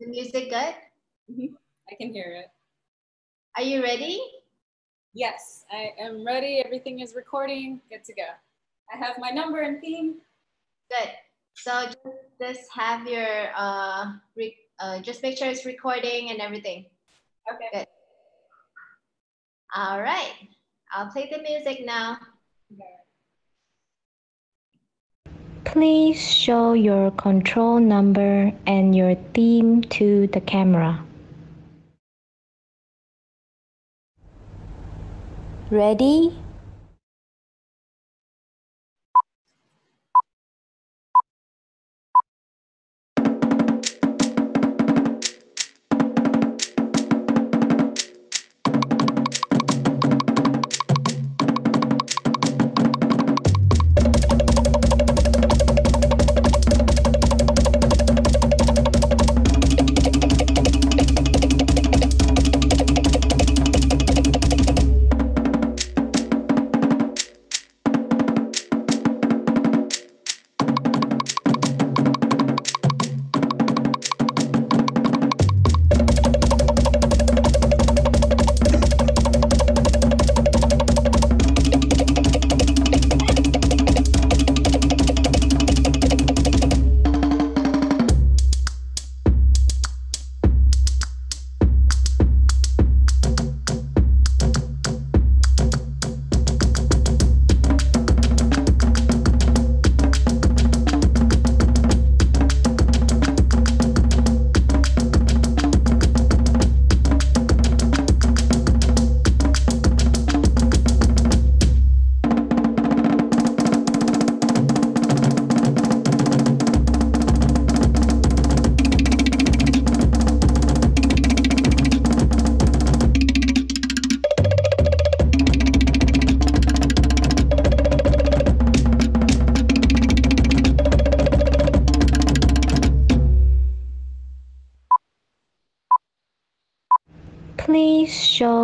The music good? mhm, I can hear it. Are you ready? Yes, I am ready. Everything is recording. Good to go. I have my number and theme. Good. So just, just have your uh, re- uh just make sure it's recording and everything. Okay. Good. All right. I'll play the music now. Please show your control number and your theme to the camera. Ready?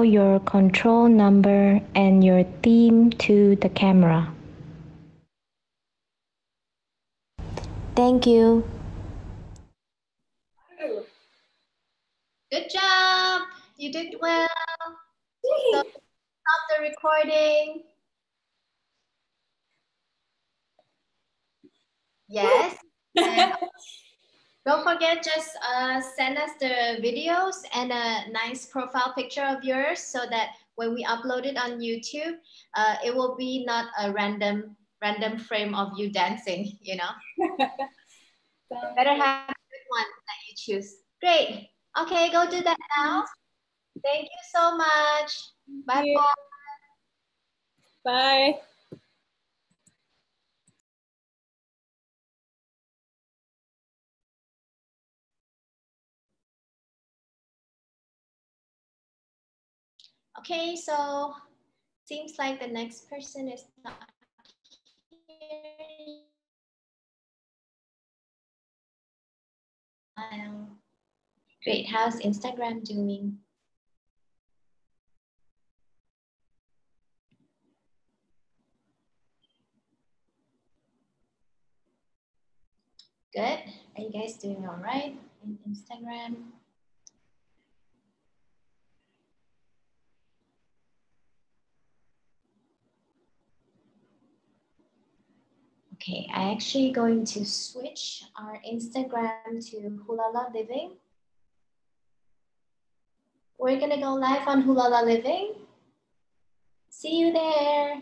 Your control number and your theme to the camera. Thank you. Good job. You did well. So stop the recording. Yes. And don't forget, just uh, send us the videos and a nice profile picture of yours so that when we upload it on YouTube, uh, it will be not a random random frame of you dancing, you know? So better have a good one that you choose. Great. Okay, go do that now. Thank you so much. Bye. Bye. Okay, so seems like the next person is not here. Um, great, how's Instagram doing? Good. Are you guys doing all right in Instagram? Okay, I actually going to switch our Instagram to Hulala Living. We're gonna go live on Hulala Living. See you there.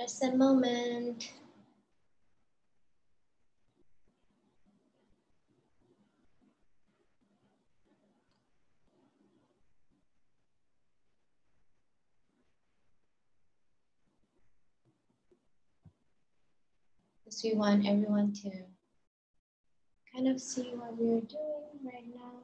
Just a moment. Because we want everyone to kind of see what we're doing right now.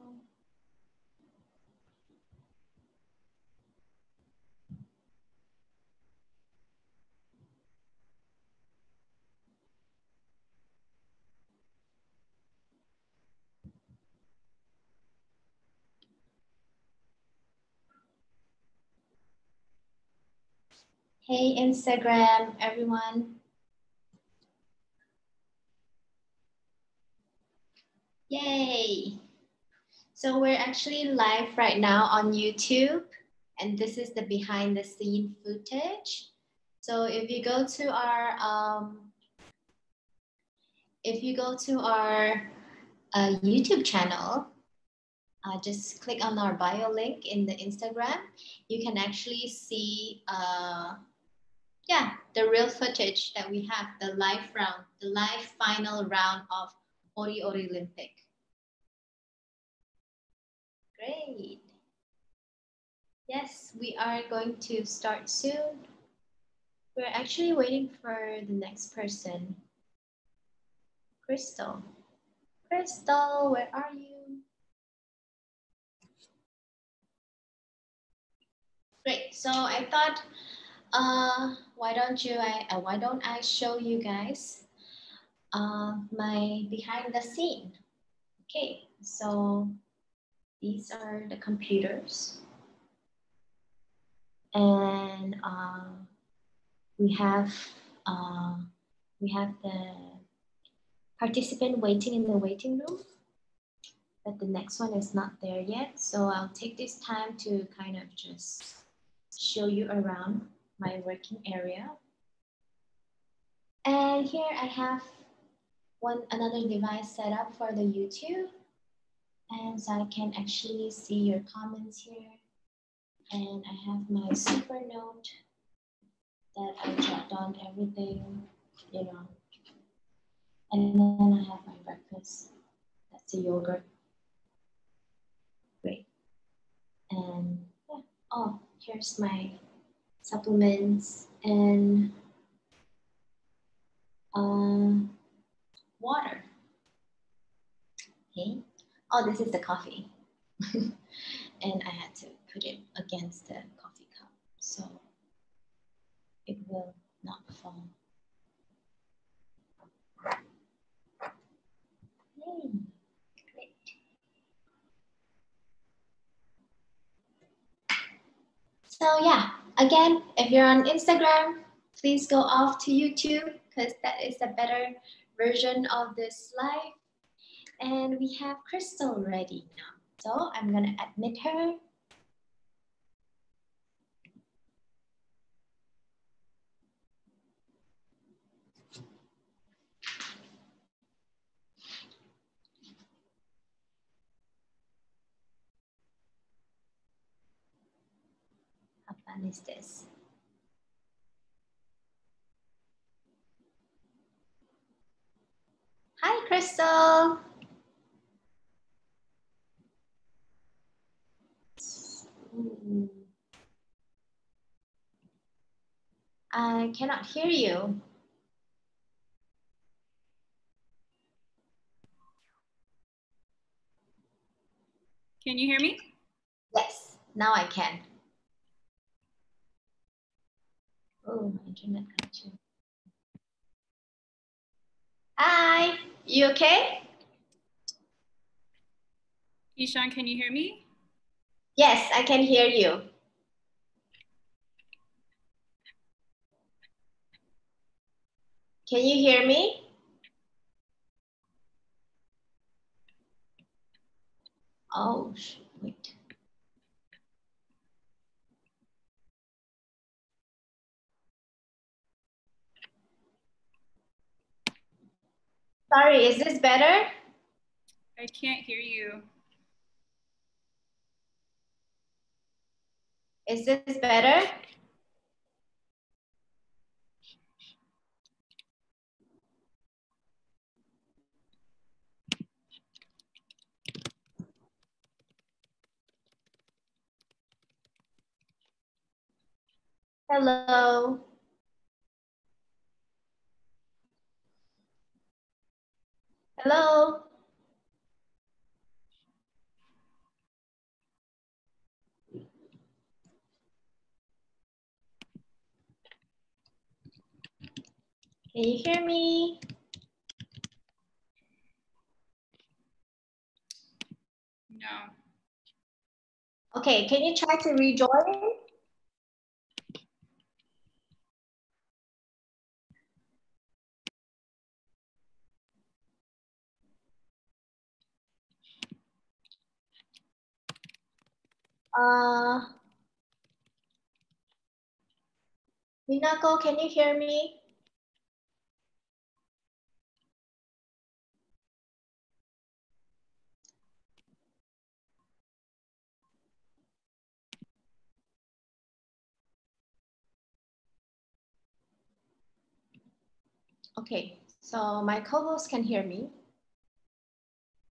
Hey, Instagram, everyone. Yay. So we're actually live right now on YouTube, and this is the behind the scene footage. So if you go to our, um, if you go to our uh, YouTube channel, uh, just click on our bio link in the Instagram. You can actually see, uh, yeah, the real footage that we have, the live round, the live final round of 'Ori 'Ori-lympic. Great. Yes, we are going to start soon. We're actually waiting for the next person. Crystal. Crystal, where are you? Great. So I thought, uh, why don't you? I uh, why don't I show you guys uh, my behind the scene? Okay. So these are the computers, and uh, we have uh, we have the participant waiting in the waiting room but the next one is not there yet. So I'll take this time to kind of just show you around my working area. And here I have one another device set up for the YouTube. And so I can actually see your comments here. And I have my super note that I jot down everything, you know. And then I have my breakfast. That's a yogurt. Great. And yeah, oh, here's my supplements and um, water. Okay, Oh, this is the coffee. and I had to put it against the coffee cup so it will not fall. Great. So yeah, again, if you're on Instagram, please go off to YouTube because that is a better version of this live. And we have Crystal ready now. So I'm gonna admit her. How fun is this? Hi, Crystal. I cannot hear you. Can you hear me? Yes, now I can. Oh, my internet connection. Hi, you okay? Ishan, can you hear me? Yes, I can hear you. Can you hear me? Oh, sh- wait. Sorry, is this better? I can't hear you. Is this better? Hello. Hello. Can you hear me? No. Okay, can you try to rejoin? Uh, Minako, can you hear me? Okay, so my co-host can hear me.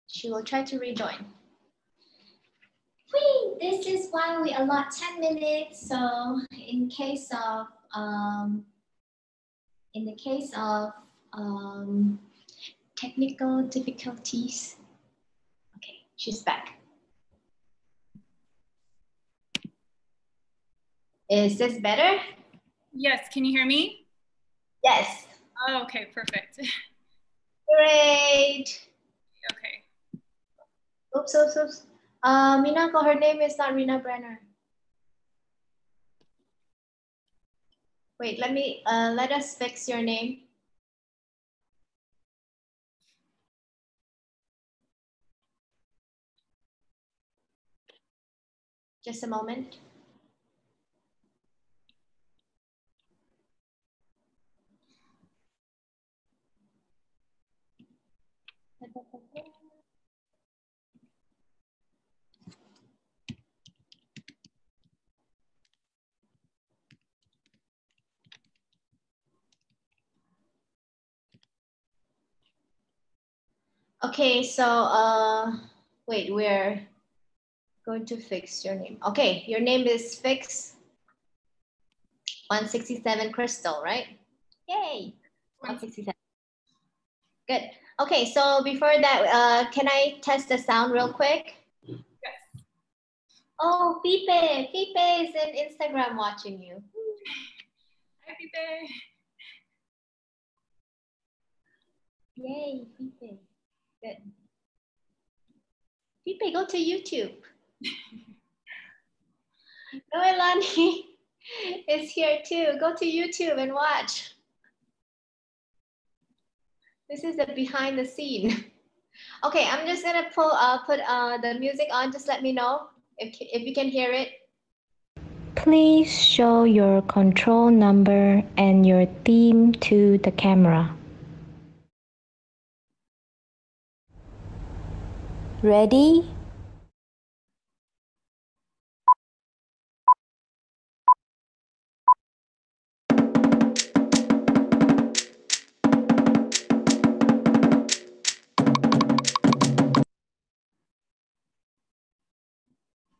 She will try to rejoin. Whee! This is why we allot 10 minutes. So in case of, um, in the case of um, technical difficulties. Okay, she's back. Is this better? Yes, can you hear me? Yes. Oh, okay, perfect. Great. Okay. Oops, oops, oops. Uh, Minako, her name is not Rina Brenner. Wait, let me, uh, let us fix your name. Just a moment. Okay, so uh, wait, we're going to fix your name. Okay, your name is Fix 167 Crystal, right? Yay, 167. Good. Okay, so before that, uh, can I test the sound real quick? Yes. Oh, Pipe, Pipe is in Instagram watching you. Hi, Pipe. Yay, Pipe. Good. Pipe, go to YouTube. Noelani is here too. Go to YouTube and watch. This is the behind the scene. Okay, I'm just gonna pull uh, put uh, the music on. Just let me know if, if you can hear it. Please show your control number and your theme to the camera. Ready?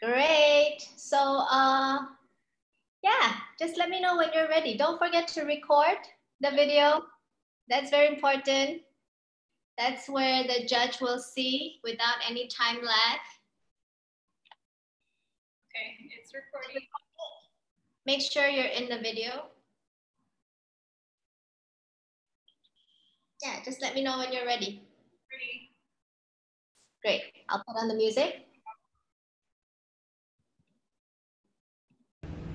Great. So uh, yeah, just let me know when you're ready. Don't forget to record the video. That's very important. That's where the judge will see without any time lag. Okay, it's recording. Make sure you're in the video. Yeah, just let me know when you're ready. Ready. Great. I'll put on the music.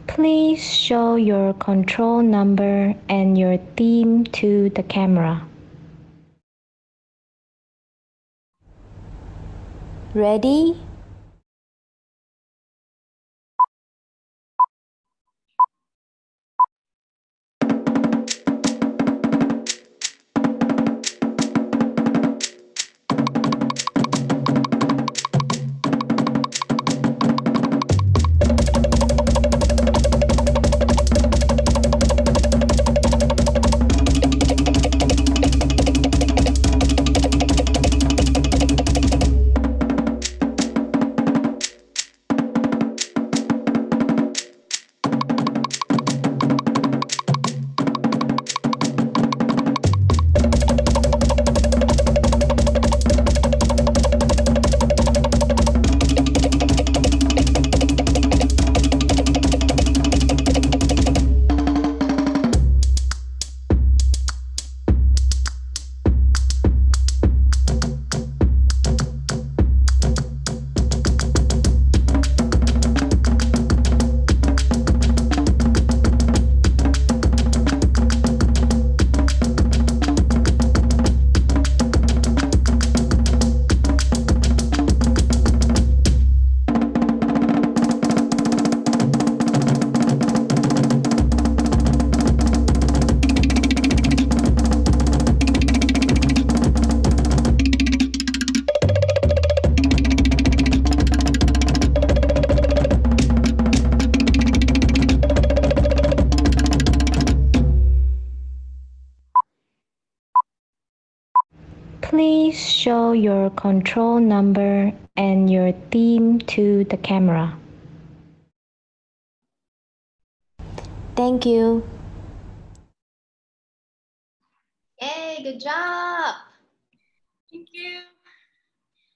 Please show your control number and your theme to the camera. Ready? Control number and your theme to the camera. Thank you. Yay, good job. Thank you.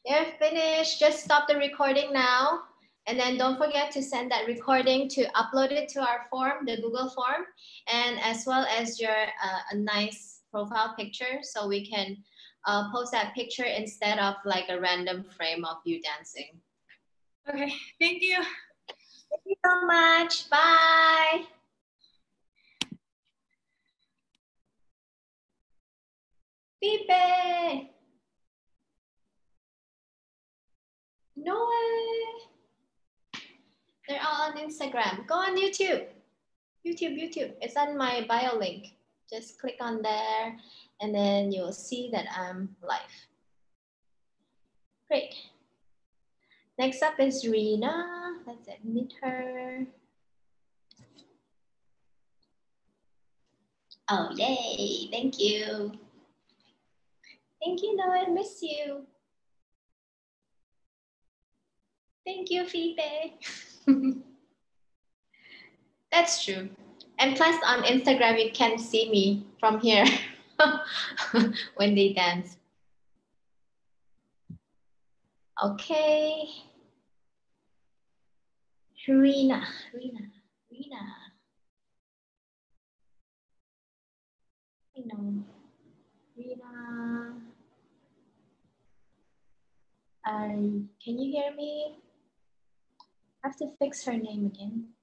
You're finished. Just stop the recording now. And then don't forget to send that recording to upload it to our form, the Google form, and as well as your uh, a nice profile picture so we can uh, post that picture instead of like a random frame of you dancing. Okay, thank you. Thank you so much. Bye. Pipe. No way. They're all on Instagram. Go on YouTube. YouTube, YouTube. It's on my bio link. Just click on there and then you'll see that I'm live. Great. Next up is Rena. Let's admit her. Oh, yay. Thank you. Thank you, Noah. I miss you. Thank you, Fipe. That's true. And plus on Instagram, you can see me from here when they dance. Okay. Rena, Rena, Rena. You know, Rena. Uh, can you hear me? I have to fix her name again.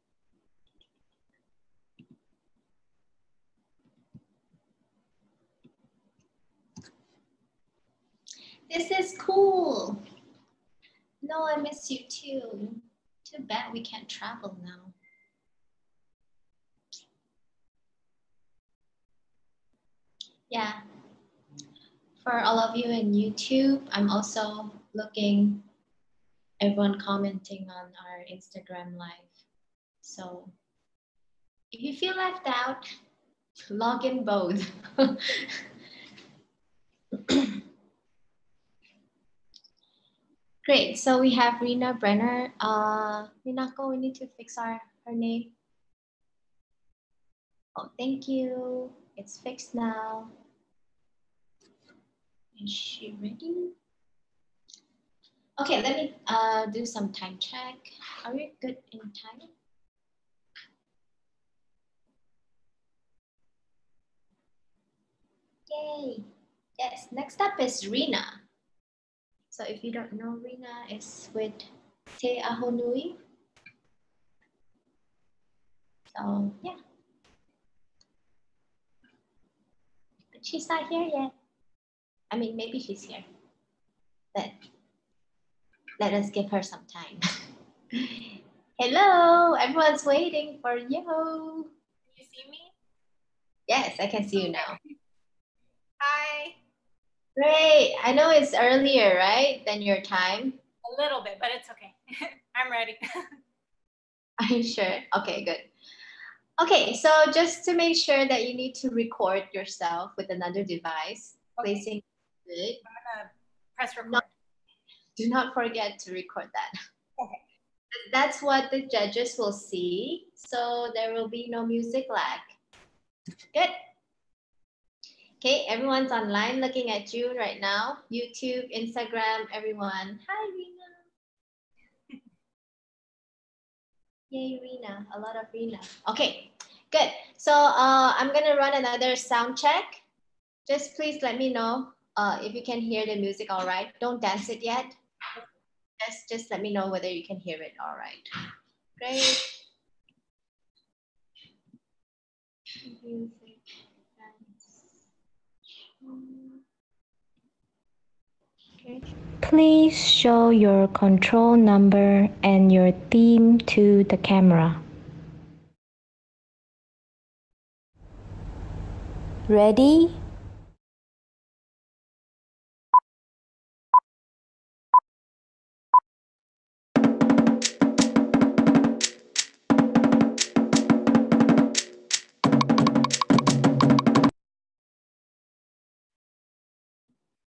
This is cool. No, I miss you too. Too bad we can't travel now. Yeah. For all of you in YouTube, I'm also looking everyone commenting on our Instagram live. So if you feel left out, log in both. Great. So we have Rena Brenner. Uh, Minako, we need to fix our her name. Oh, thank you. It's fixed now. Is she ready? Okay, let me uh, do some time check. Are we good in time? Yay. Yes, next up is Rena. So if you don't know, Rina, is with Te Ahonui. So yeah. But she's not here yet. I mean, maybe she's here. But let us give her some time. Hello, everyone's waiting for you. Can you see me? Yes, I can see you now. Hi. Great. I know it's earlier, right, than your time. A little bit, but it's okay. I'm ready. Are you sure? Okay, good. Okay, so just to make sure that you need to record yourself with another device, placing it. I'm gonna press record. Do not forget to record that. Okay. That's what the judges will see. So there will be no music lag. Good. Okay, everyone's online looking at you right now. YouTube, Instagram, everyone. Hi, Rena. Yay, Rena. A lot of Rena. Okay, good. So uh, I'm going to run another sound check. Just please let me know uh, if you can hear the music all right. Don't dance it yet. Just, just let me know whether you can hear it all right. Great. Please show your control number and your theme to the camera. Ready?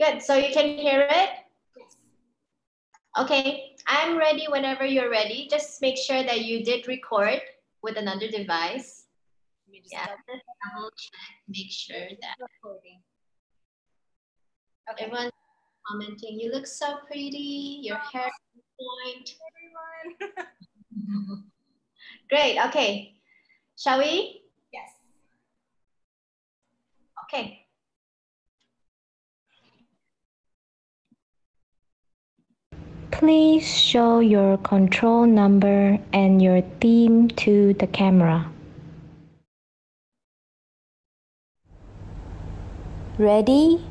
Good, so you can hear it? Okay, I'm ready whenever you're ready. Just make sure that you did record with another device. Yeah, double check, make sure that Okay. everyone's commenting. You look so pretty, your oh, hair is point. Everyone. Great, okay. Shall we? yes. Okay. Please show your control number and your theme to the camera. Ready?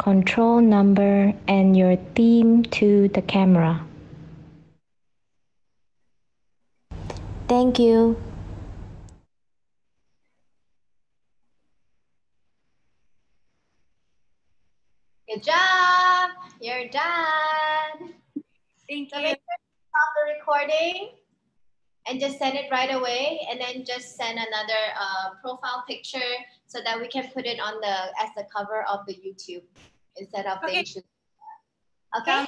Control number and your theme to the camera. Thank you. Good job. You're done. Thank so you. Make sure to stop the recording and just send it right away, and then just send another uh, profile picture so that we can put it on the as the cover of the YouTube instead of Okay. the issue. Okay.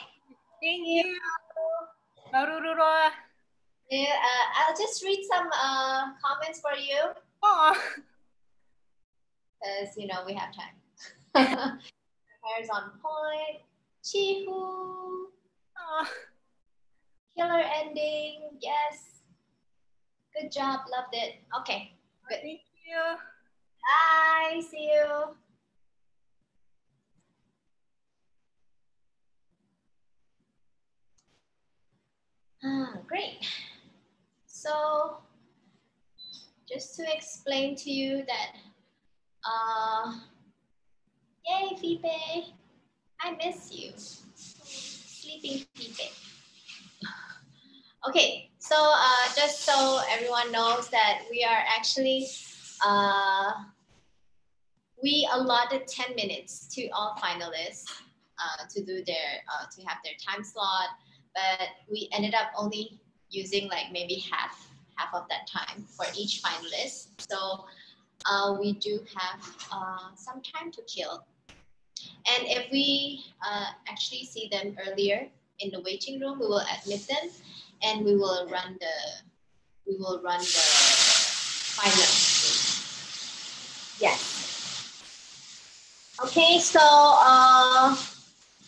Thank you. Mauruuru. Yeah, uh, I'll just read some uh, comments for you. Because, you know, we have time. Hair's on point. Chihu. Killer ending. Yes. Good job. Loved it. Okay. Good. Thank you. Bye. See you. Ah, great. So, just to explain to you that, uh, yay, Fipe, I miss you. Sleeping Fipe. Okay, so uh, just so everyone knows that we are actually, uh, we allotted 10 minutes to all finalists uh, to do their, uh, to have their time slot, but we ended up only using like maybe half, half of that time for each finalist. So uh, we do have uh, some time to kill. And if we uh, actually see them earlier in the waiting room, we will admit them and we will run the we will run the final. Yes. Okay, so uh,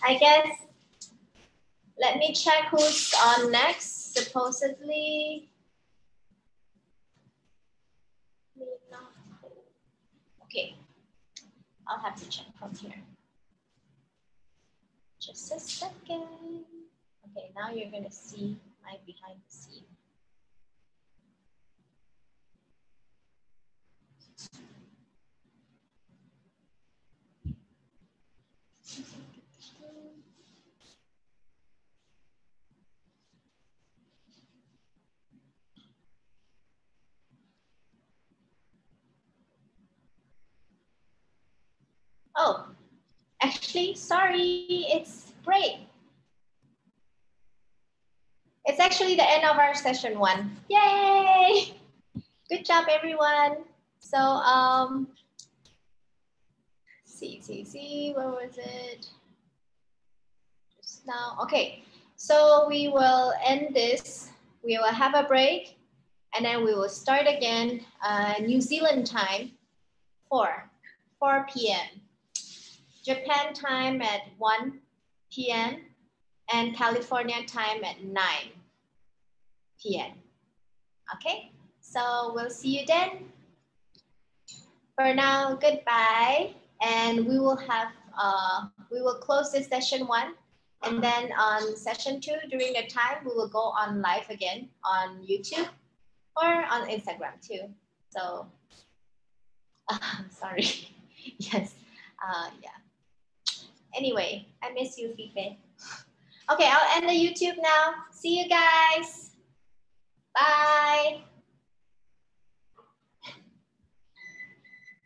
I guess let me check who's on next. Supposedly. Okay, I'll have to check from here. Just a second. Okay, now you're gonna see my behind the scene. Oh, actually, sorry, it's break. It's actually the end of our session one. Yay! Good job, everyone. So, um, see, see, see, where was it? Just now. Okay, so we will end this. We will have a break, and then we will start again. Uh, New Zealand time, 4, 4 p.m. Japan time at 1 p.m. and California time at 9 p.m. Okay, so we'll see you then. For now, goodbye. And we will have, uh, we will close this session one. And then on session two, during the time, we will go on live again on YouTube or on Instagram too. So, uh, sorry. yes, uh, yeah. Anyway, I miss you, Fife. Okay, I'll end the YouTube now. See you guys. Bye.